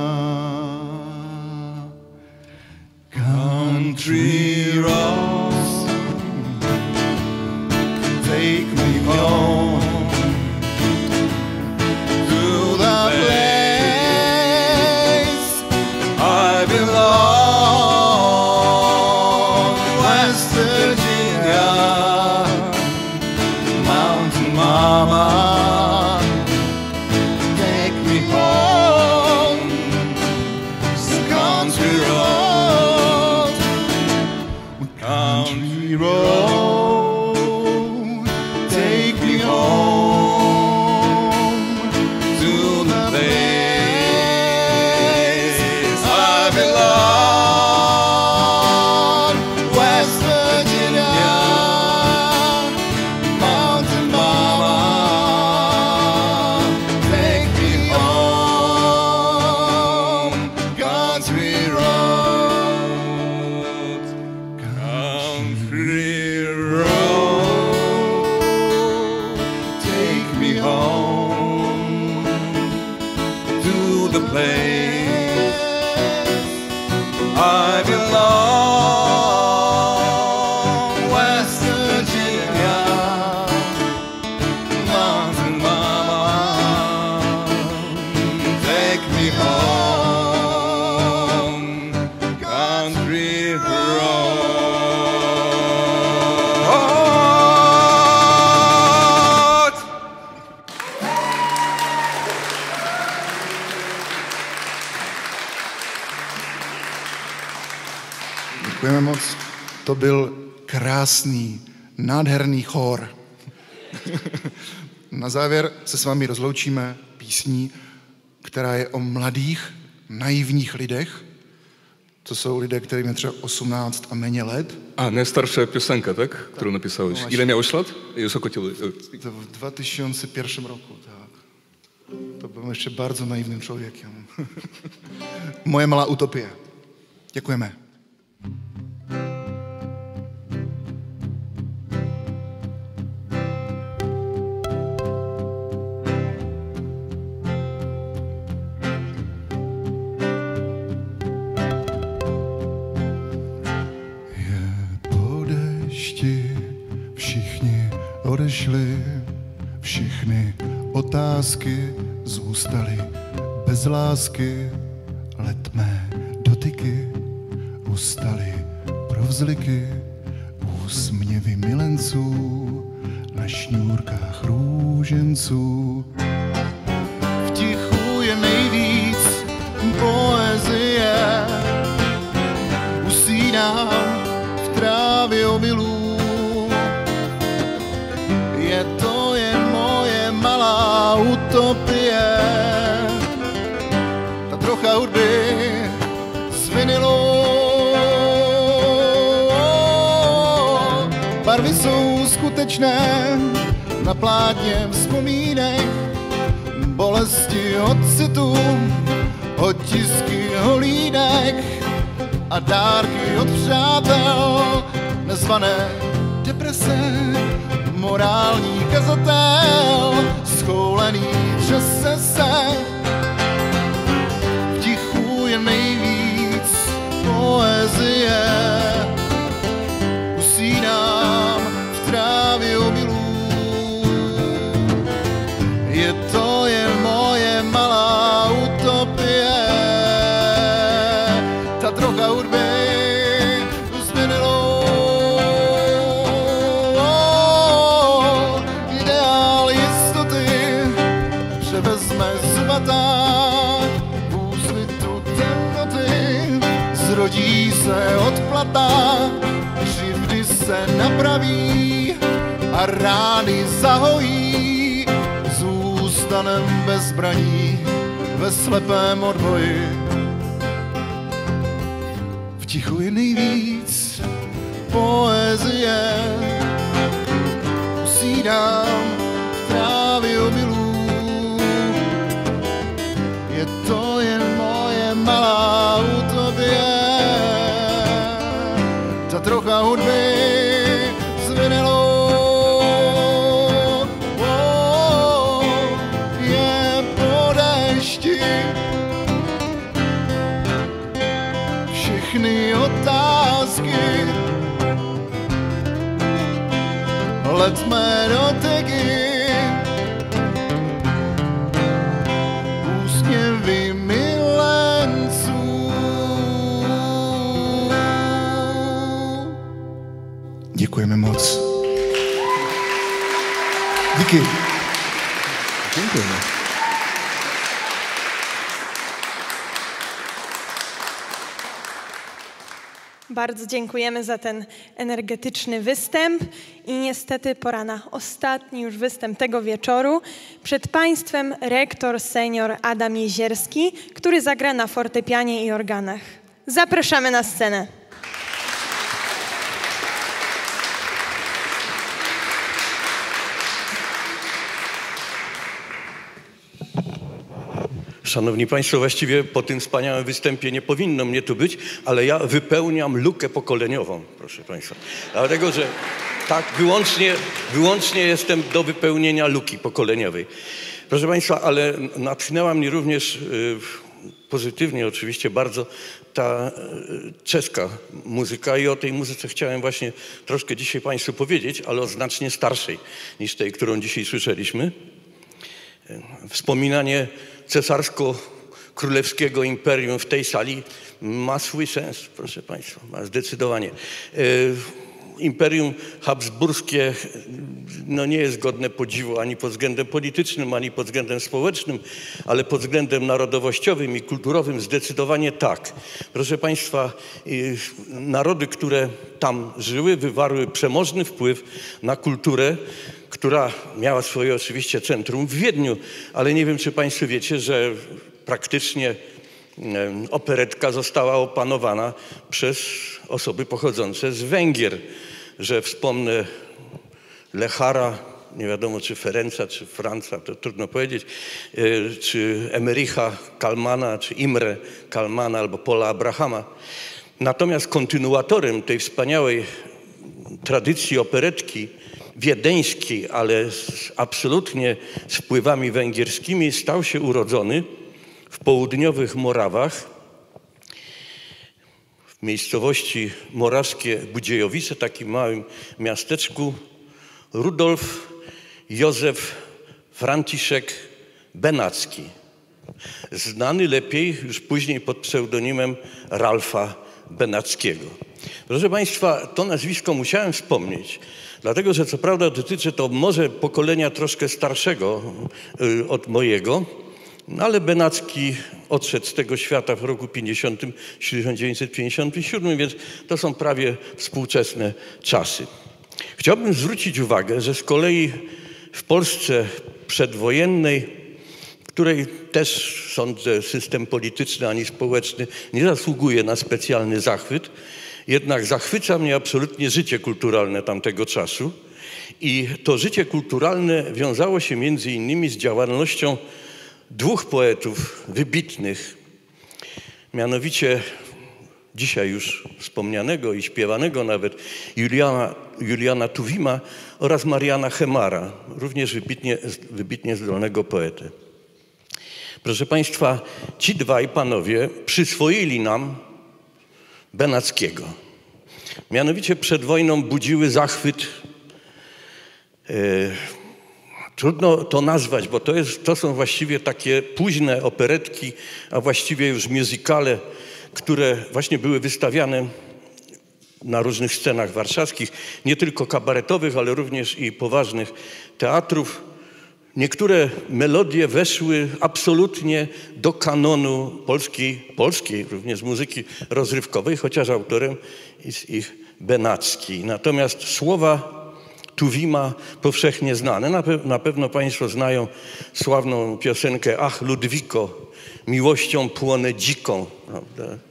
Krásný, nádherný chor. Na závěr se s vámi rozloučíme písní, která je o mladých, naivních lidech. To jsou lidé, kterým je třeba 18 a méně let. A, najstarsza piosenka, tak? Którą napisałeś. właśnie. Ile? I wysoko cię... To w 2001 roku, tak. To byłem jeszcze bardzo naiwnym człowiekiem. Moje mała utopia. Děkujeme. Otázky zůstaly bez lásky, spun. Slepém odboji v tichu je nejvíc letme do teky. úsměvy. Děkujeme moc. Díky. Děkujeme. Bardzo dziękujemy za ten energetyczny występ i niestety pora na ostatni już występ tego wieczoru. Przed Państwem rektor senior Adam Jezierski, który zagra na fortepianie i organach. Zapraszamy na scenę. Szanowni Państwo, właściwie po tym wspaniałym występie nie powinno mnie tu być, ale ja wypełniam lukę pokoleniową, proszę Państwa. Dlatego, że tak, wyłącznie, wyłącznie jestem do wypełnienia luki pokoleniowej. Proszę Państwa, ale napchnęła mnie również y, pozytywnie oczywiście bardzo ta y, czeska muzyka i o tej muzyce chciałem właśnie troszkę dzisiaj Państwu powiedzieć, ale o znacznie starszej niż tej, którą dzisiaj słyszeliśmy wspominanie cesarsko-królewskiego imperium w tej sali ma swój sens, proszę Państwa, ma zdecydowanie. E, Imperium Habsburskie no nie jest godne podziwu ani pod względem politycznym, ani pod względem społecznym, ale pod względem narodowościowym i kulturowym zdecydowanie tak. Proszę Państwa, y, narody, które tam żyły, wywarły przemożny wpływ na kulturę, która miała swoje oczywiście centrum w Wiedniu, ale nie wiem, czy Państwo wiecie, że praktycznie operetka została opanowana przez osoby pochodzące z Węgier, że wspomnę Lechara, nie wiadomo czy Ferenca, czy Franca, to trudno powiedzieć, e, czy Emericha Kalmana, czy Imre Kalmana albo Pola Abrahama. Natomiast kontynuatorem tej wspaniałej tradycji operetki wiedeńskiej, ale z, absolutnie z wpływami węgierskimi, stał się urodzony w południowych Morawach, w miejscowości morawskie Budziejowice, takim małym miasteczku, Rudolf Józef Franciszek Benacki, znany lepiej już później pod pseudonimem Ralfa Benackiego. Proszę Państwa, to nazwisko musiałem wspomnieć, dlatego że co prawda dotyczy to może pokolenia troszkę starszego y, od mojego, no ale Benacki odszedł z tego świata w roku 50, 1957, więc to są prawie współczesne czasy. Chciałbym zwrócić uwagę, że z kolei w Polsce przedwojennej, której też sądzę system polityczny ani społeczny nie zasługuje na specjalny zachwyt, jednak zachwyca mnie absolutnie życie kulturalne tamtego czasu. I to życie kulturalne wiązało się między innymi z działalnością dwóch poetów wybitnych, mianowicie dzisiaj już wspomnianego i śpiewanego nawet Juliana, Juliana Tuwima oraz Mariana Chemara, również wybitnie, wybitnie zdolnego poetę. Proszę Państwa, ci dwaj panowie przyswoili nam Benackiego. Mianowicie przed wojną budziły zachwyt. E, trudno to nazwać, bo to, jest, to są właściwie takie późne operetki, a właściwie już muzykale, które właśnie były wystawiane na różnych scenach warszawskich, nie tylko kabaretowych, ale również i poważnych teatrów. Niektóre melodie weszły absolutnie do kanonu polskiej, polskiej również muzyki rozrywkowej, chociaż autorem jest ich Benacki. Natomiast słowa Tuwima powszechnie znane. Na, pe na pewno Państwo znają sławną piosenkę Ach Ludwiko, miłością płonę dziką. Prawda?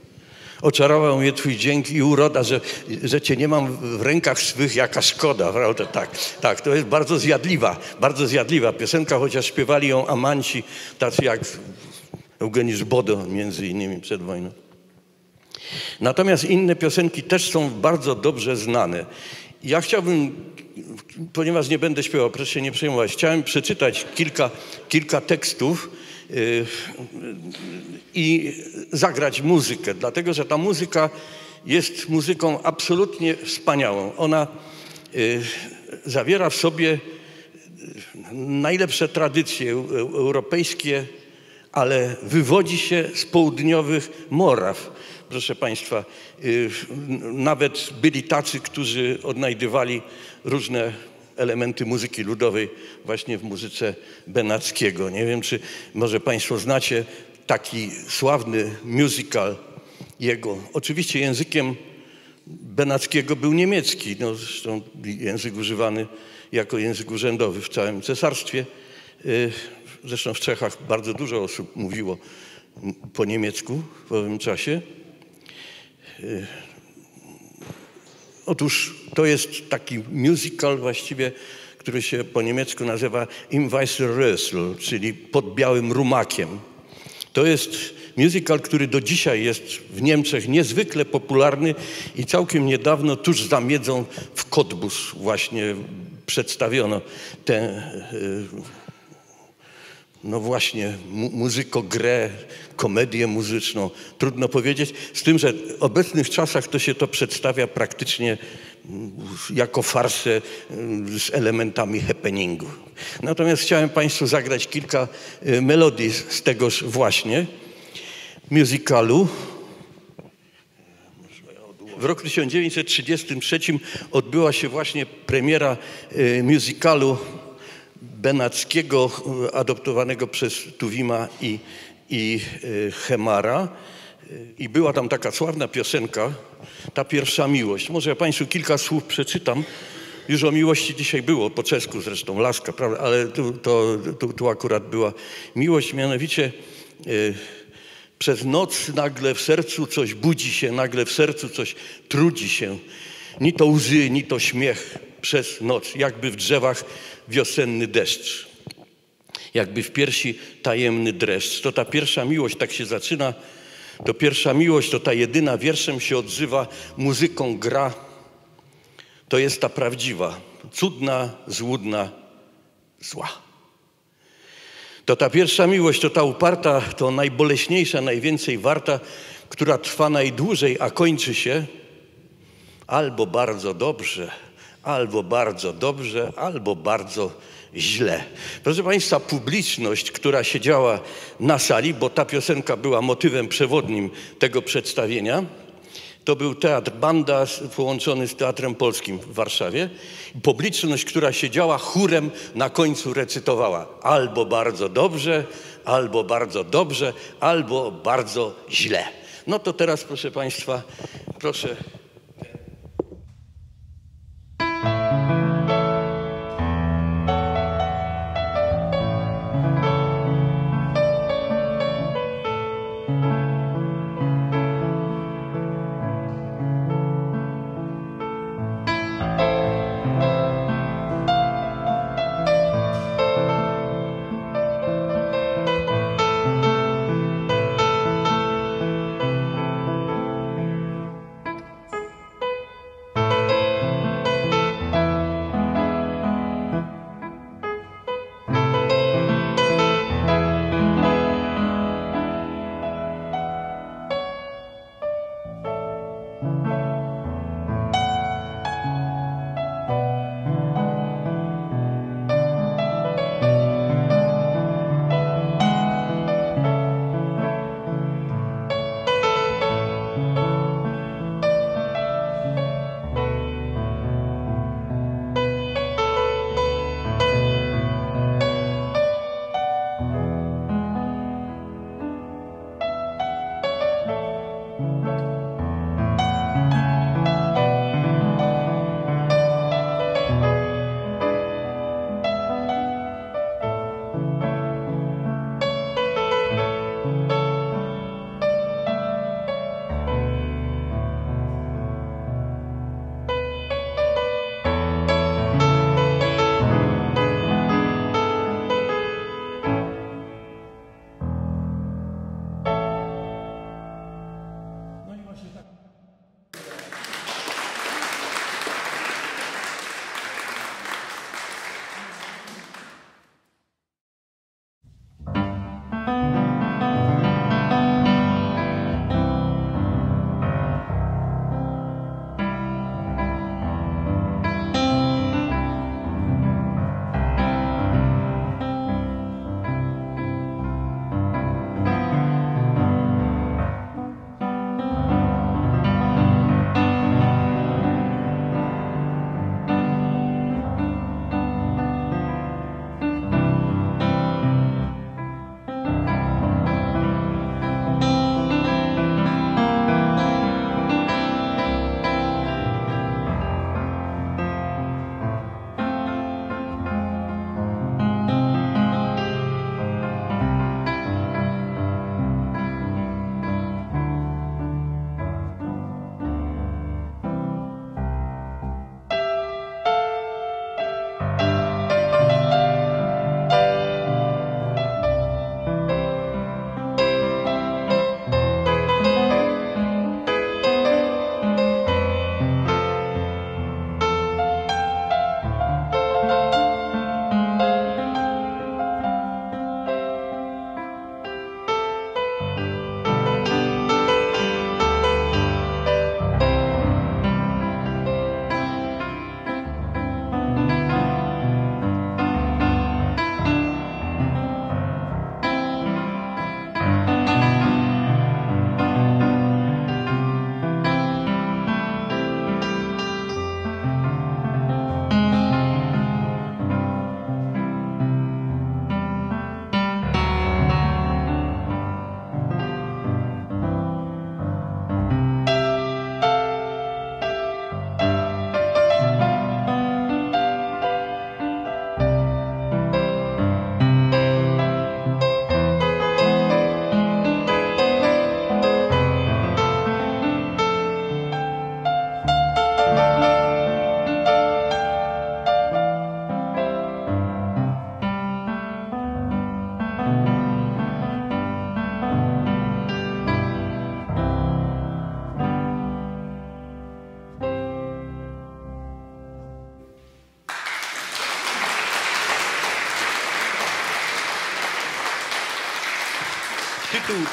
Oczarował mnie Twój dzięk i uroda, że, że Cię nie mam w rękach swych, jaka szkoda. Prawda? Tak, tak, to jest bardzo zjadliwa, bardzo zjadliwa piosenka, chociaż śpiewali ją amanci, tacy jak Eugeniusz Bodo między innymi przed wojną. Natomiast inne piosenki też są bardzo dobrze znane. Ja chciałbym, ponieważ nie będę śpiewał, proszę się nie przejmować, chciałem przeczytać kilka, kilka tekstów, i zagrać muzykę, dlatego że ta muzyka jest muzyką absolutnie wspaniałą. Ona y, zawiera w sobie najlepsze tradycje europejskie, ale wywodzi się z południowych Moraw. Proszę Państwa, y, nawet byli tacy, którzy odnajdywali różne elementy muzyki ludowej właśnie w muzyce Benackiego. Nie wiem, czy może Państwo znacie taki sławny musical jego. Oczywiście językiem Benackiego był niemiecki, no zresztą język używany jako język urzędowy w całym cesarstwie. Y, zresztą w Czechach bardzo dużo osób mówiło po niemiecku w owym czasie. Otóż to jest taki musical właściwie, który się po niemiecku nazywa Im Weißer Rösl, czyli pod białym rumakiem. To jest musical, który do dzisiaj jest w Niemczech niezwykle popularny i całkiem niedawno, tuż za miedzą w Cottbus właśnie przedstawiono tę no właśnie, mu muzykogrę, komedię muzyczną, trudno powiedzieć, z tym, że w obecnych czasach to się to przedstawia praktycznie mm, jako farsę mm, z elementami happeningu. Natomiast chciałem Państwu zagrać kilka y, melodii z tegoż właśnie musicalu. W roku 1933 odbyła się właśnie premiera y, musicalu Benackiego, adoptowanego przez Tuwima i, i e, Chemara. I była tam taka sławna piosenka, ta pierwsza miłość. Może ja Państwu kilka słów przeczytam. Już o miłości dzisiaj było, po czesku zresztą, laska, prawda? ale tu, to, tu, tu akurat była miłość, mianowicie przez noc nagle w sercu coś budzi się, nagle w sercu coś trudzi się. Ni to łzy, ni to śmiech przez noc, jakby w drzewach wiosenny deszcz. Jakby w piersi tajemny dreszcz. To ta pierwsza miłość tak się zaczyna. To pierwsza miłość, to ta jedyna wierszem się odzywa, muzyką gra. To jest ta prawdziwa, cudna, złudna, zła. To ta pierwsza miłość, to ta uparta, to najboleśniejsza, najwięcej warta, która trwa najdłużej, a kończy się albo bardzo dobrze, albo bardzo dobrze, albo bardzo źle. Proszę Państwa, publiczność, która siedziała na sali, bo ta piosenka była motywem przewodnim tego przedstawienia, to był teatr Banda połączony z Teatrem Polskim w Warszawie. Publiczność, która siedziała chórem na końcu recytowała albo bardzo dobrze, albo bardzo dobrze, albo bardzo źle. No to teraz, proszę Państwa, proszę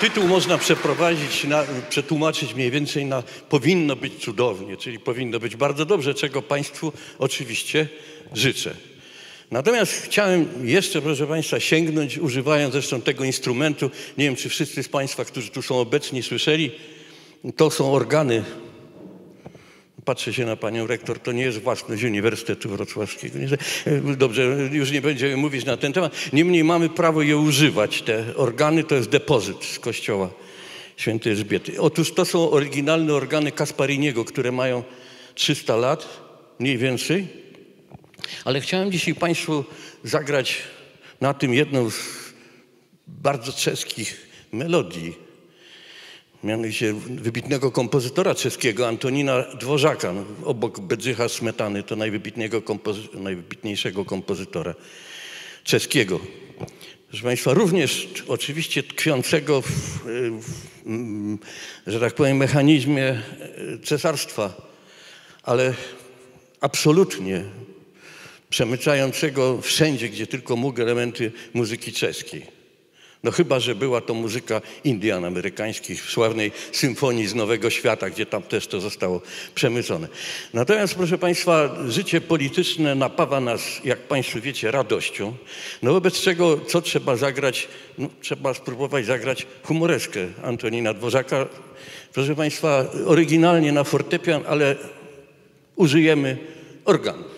Tytuł, można przeprowadzić, na, przetłumaczyć mniej więcej na powinno być cudownie, czyli powinno być bardzo dobrze, czego Państwu oczywiście życzę. Natomiast chciałem jeszcze, proszę Państwa, sięgnąć, używając zresztą tego instrumentu, nie wiem, czy wszyscy z Państwa, którzy tu są obecni, słyszeli, to są organy Patrzę się na panią rektor, to nie jest własność Uniwersytetu Wrocławskiego. Że- Dobrze, już nie będziemy mówić na ten temat. Niemniej mamy prawo je używać. Te organy to jest depozyt z kościoła świętej Elżbiety. Otóż to są oryginalne organy Kaspariniego, które mają 300 lat, mniej więcej. Ale chciałem dzisiaj Państwu zagrać na tym jedną z bardzo czeskich melodii mianowicie wybitnego kompozytora czeskiego Antonina Dworzaka, no, obok Bedrzycha Smetany, to kompozy- najwybitniejszego kompozytora czeskiego. Proszę Państwa, również oczywiście tkwiącego w, w mm, że tak powiem, mechanizmie e, cesarstwa, ale absolutnie przemyczającego wszędzie, gdzie tylko mógł elementy muzyki czeskiej. No chyba, że była to muzyka Indian amerykańskich sławnej symfonii z Nowego Świata, gdzie tam też to zostało przemycone. Natomiast, proszę Państwa, życie polityczne napawa nas, jak Państwo wiecie, radością. No wobec czego, co trzeba zagrać? No, trzeba spróbować zagrać humoreskę Antonina Dworzaka. Proszę Państwa, oryginalnie na fortepian, ale użyjemy organów.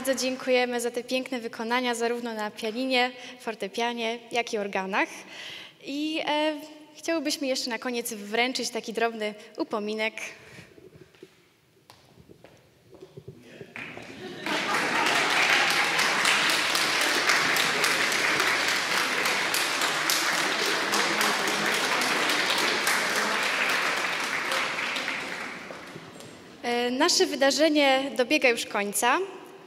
Bardzo dziękujemy za te piękne wykonania, zarówno na pianinie, fortepianie, jak i organach. I e, jeszcze na koniec wręczyć taki drobny upominek. E, Nasze wydarzenie dobiega już końca.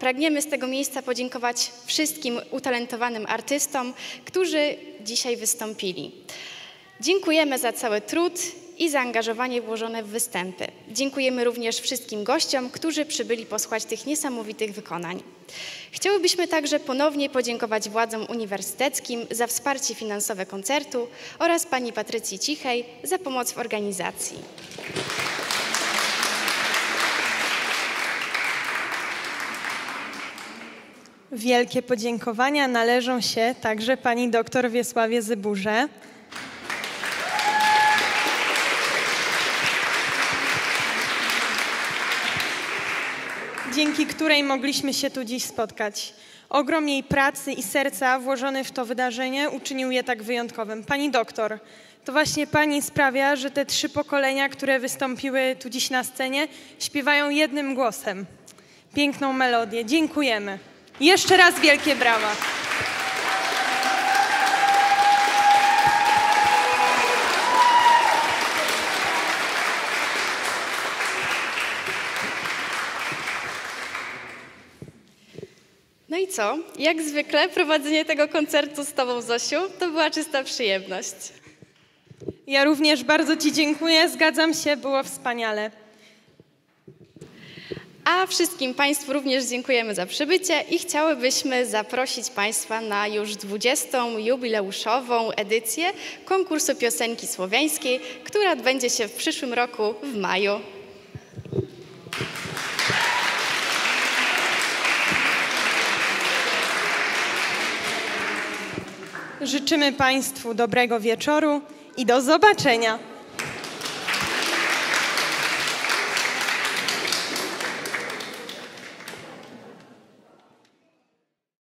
Pragniemy z tego miejsca podziękować wszystkim utalentowanym artystom, którzy dzisiaj wystąpili. Dziękujemy za cały trud i zaangażowanie włożone w występy. Dziękujemy również wszystkim gościom, którzy przybyli posłuchać tych niesamowitych wykonań. Chciałybyśmy także ponownie podziękować władzom uniwersyteckim za wsparcie finansowe koncertu oraz pani Patrycji Cichej za pomoc w organizacji. Wielkie podziękowania należą się także pani dr Wiesławie Zyburze. dzięki której mogliśmy się tu dziś spotkać. Ogrom jej pracy i serca włożony w to wydarzenie uczynił je tak wyjątkowym. Pani doktor, to właśnie pani sprawia, że te trzy pokolenia, które wystąpiły tu dziś na scenie, śpiewają jednym głosem. Piękną melodię. Dziękujemy. Jeszcze raz wielkie brawa. No i co? Jak zwykle prowadzenie tego koncertu z Tobą, Zosiu, to była czysta przyjemność. Ja również bardzo Ci dziękuję. Zgadzam się, było wspaniale. A wszystkim Państwu również dziękujemy za przybycie i chciałybyśmy zaprosić Państwa na już 20. jubileuszową edycję konkursu piosenki słowiańskiej, która odbędzie się w przyszłym roku w maju. Życzymy Państwu dobrego wieczoru i do zobaczenia.